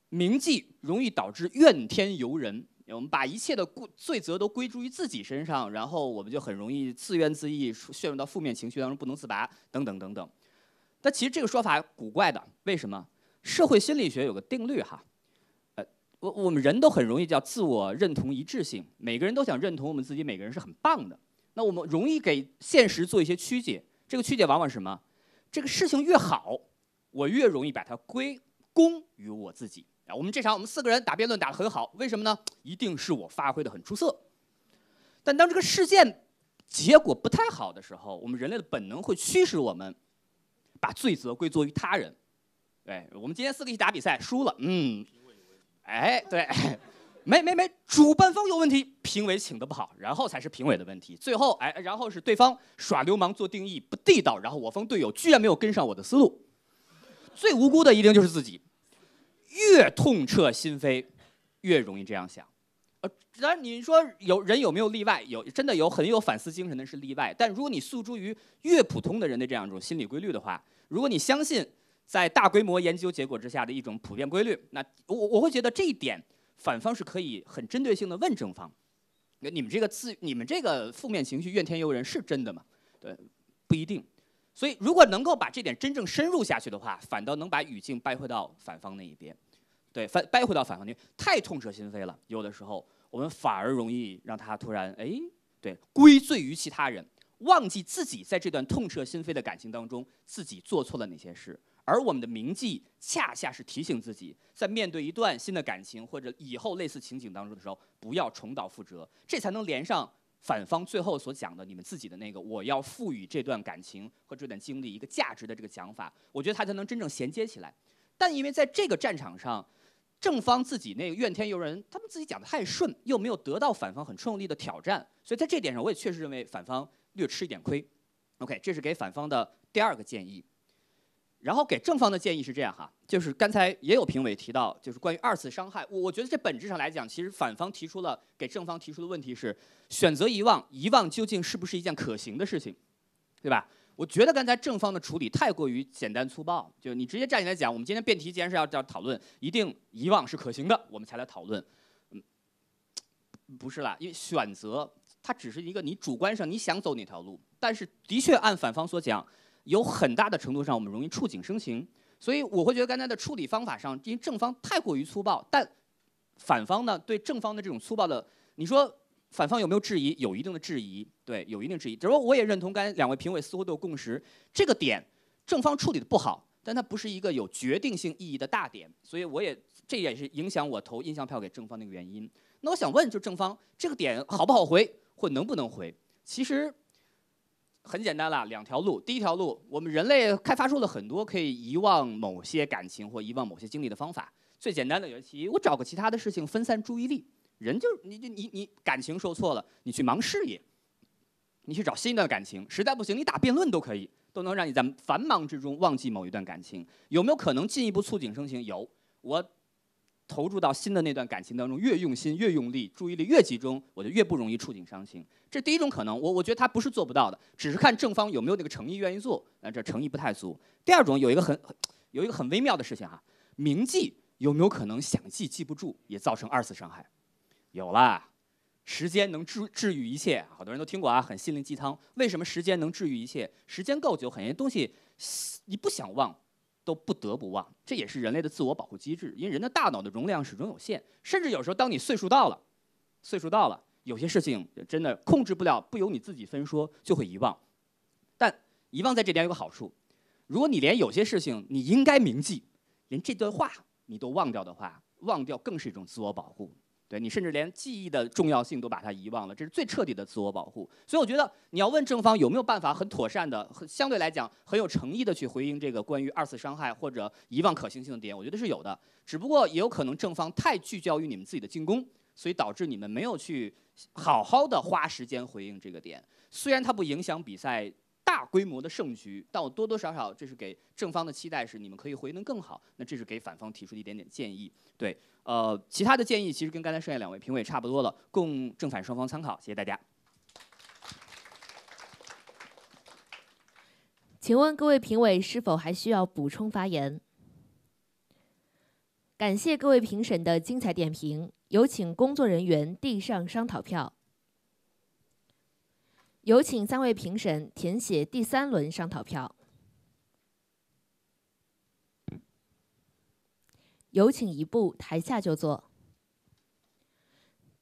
铭记容易导致怨天尤人，我们把一切的罪责都归诸于自己身上，然后我们就很容易自怨自艾，陷入到负面情绪当中不能自拔，等等等等。但其实这个说法古怪的，为什么？社会心理学有个定律哈，呃，我我们人都很容易叫自我认同一致性，每个人都想认同我们自己，每个人是很棒的。那我们容易给现实做一些曲解，这个曲解往往是什么？这个事情越好，我越容易把它归功于我自己。我们这场我们四个人打辩论打得很好，为什么呢？一定是我发挥的很出色。但当这个事件结果不太好的时候，我们人类的本能会驱使我们。把罪责归罪于他人，对我们今天四个一起打比赛输了，嗯，哎，对，[laughs] 没没没，主办方有问题，评委请的不好，然后才是评委的问题，最后哎，然后是对方耍流氓做定义不地道，然后我方队友居然没有跟上我的思路，最无辜的一定就是自己，越痛彻心扉，越容易这样想。呃，当然你说有人有没有例外？有，真的有很有反思精神的是例外。但如果你诉诸于越普通的人的这样一种心理规律的话，如果你相信在大规模研究结果之下的一种普遍规律，那我我会觉得这一点反方是可以很针对性的问正方：那你们这个自你们这个负面情绪怨天尤人是真的吗？对，不一定。所以如果能够把这点真正深入下去的话，反倒能把语境掰回到反方那一边。对，反掰回到反方那边，太痛彻心扉了。有的时候，我们反而容易让他突然，哎，对，归罪于其他人，忘记自己在这段痛彻心扉的感情当中，自己做错了哪些事。而我们的铭记，恰恰是提醒自己，在面对一段新的感情或者以后类似情景当中的时候，不要重蹈覆辙。这才能连上反方最后所讲的你们自己的那个，我要赋予这段感情和这段经历一个价值的这个讲法。我觉得他才能真正衔接起来。但因为在这个战场上，正方自己那个怨天尤人，他们自己讲的太顺，又没有得到反方很冲力的挑战，所以在这点上，我也确实认为反方略吃一点亏。OK，这是给反方的第二个建议。然后给正方的建议是这样哈，就是刚才也有评委提到，就是关于二次伤害，我我觉得这本质上来讲，其实反方提出了给正方提出的问题是，选择遗忘，遗忘究竟是不是一件可行的事情，对吧？我觉得刚才正方的处理太过于简单粗暴，就你直接站起来讲，我们今天辩题既然是要要讨论，一定遗忘是可行的，我们才来讨论。嗯，不是啦，因为选择它只是一个你主观上你想走哪条路，但是的确按反方所讲，有很大的程度上我们容易触景生情，所以我会觉得刚才的处理方法上，因为正方太过于粗暴，但反方呢对正方的这种粗暴的，你说。反方有没有质疑？有一定的质疑，对，有一定质疑。只不过我也认同，刚才两位评委似乎都有共识，这个点正方处理的不好，但它不是一个有决定性意义的大点，所以我也这也是影响我投印象票给正方的一个原因。那我想问，就正方这个点好不好回，或能不能回？其实很简单啦，两条路。第一条路，我们人类开发出了很多可以遗忘某些感情或遗忘某些经历的方法。最简单的有其我找个其他的事情分散注意力。人就你你你你感情受挫了，你去忙事业，你去找新一段感情，实在不行你打辩论都可以，都能让你在繁忙之中忘记某一段感情。有没有可能进一步触景生情？有，我投入到新的那段感情当中，越用心越用力，注意力越集中，我就越不容易触景伤情。这第一种可能，我我觉得他不是做不到的，只是看正方有没有那个诚意愿意做，那这诚意不太足。第二种有一个很有一个很微妙的事情哈，铭记有没有可能想记记不住，也造成二次伤害？有啦，时间能治治愈一切，好多人都听过啊，很心灵鸡汤。为什么时间能治愈一切？时间够久，很多东西你不想忘，都不得不忘。这也是人类的自我保护机制，因为人的大脑的容量始终有限，甚至有时候当你岁数到了，岁数到了，有些事情真的控制不了，不由你自己分说，就会遗忘。但遗忘在这点有个好处，如果你连有些事情你应该铭记，连这段话你都忘掉的话，忘掉更是一种自我保护。对你甚至连记忆的重要性都把它遗忘了，这是最彻底的自我保护。所以我觉得你要问正方有没有办法很妥善的、很相对来讲很有诚意的去回应这个关于二次伤害或者遗忘可行性的点，我觉得是有的。只不过也有可能正方太聚焦于你们自己的进攻，所以导致你们没有去好好的花时间回应这个点。虽然它不影响比赛。大规模的胜局，但我多多少少这是给正方的期待是你们可以回能更好，那这是给反方提出的一点点建议。对，呃，其他的建议其实跟刚才剩下两位评委差不多了，供正反双方参考。谢谢大家。请问各位评委是否还需要补充发言？感谢各位评审的精彩点评，有请工作人员递上商讨票。有请三位评审填写第三轮商讨票。有请一步台下就坐。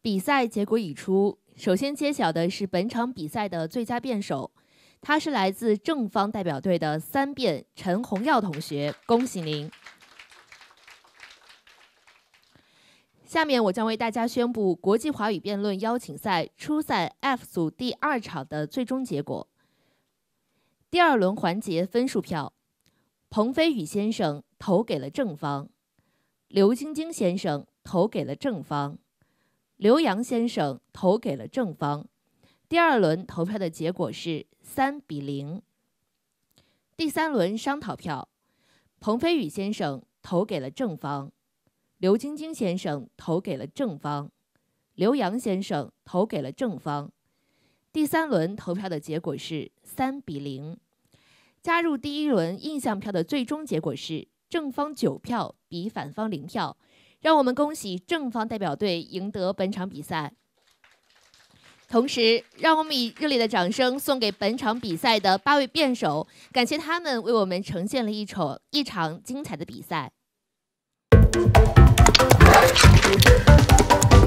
比赛结果已出，首先揭晓的是本场比赛的最佳辩手，他是来自正方代表队的三辩陈红耀同学，恭喜您！下面我将为大家宣布国际华语辩论邀请赛初赛 F 组第二场的最终结果。第二轮环节分数票，彭飞宇先生投给了正方，刘晶晶先生投给了正方，刘洋先生投给了正方。第二轮投票的结果是三比零。第三轮商讨票，彭飞宇先生投给了正方。刘晶晶先生投给了正方，刘洋先生投给了正方。第三轮投票的结果是三比零。加入第一轮印象票的最终结果是正方九票比反方零票。让我们恭喜正方代表队赢得本场比赛。同时，让我们以热烈的掌声送给本场比赛的八位辩手，感谢他们为我们呈现了一场一场精彩的比赛。Thank you.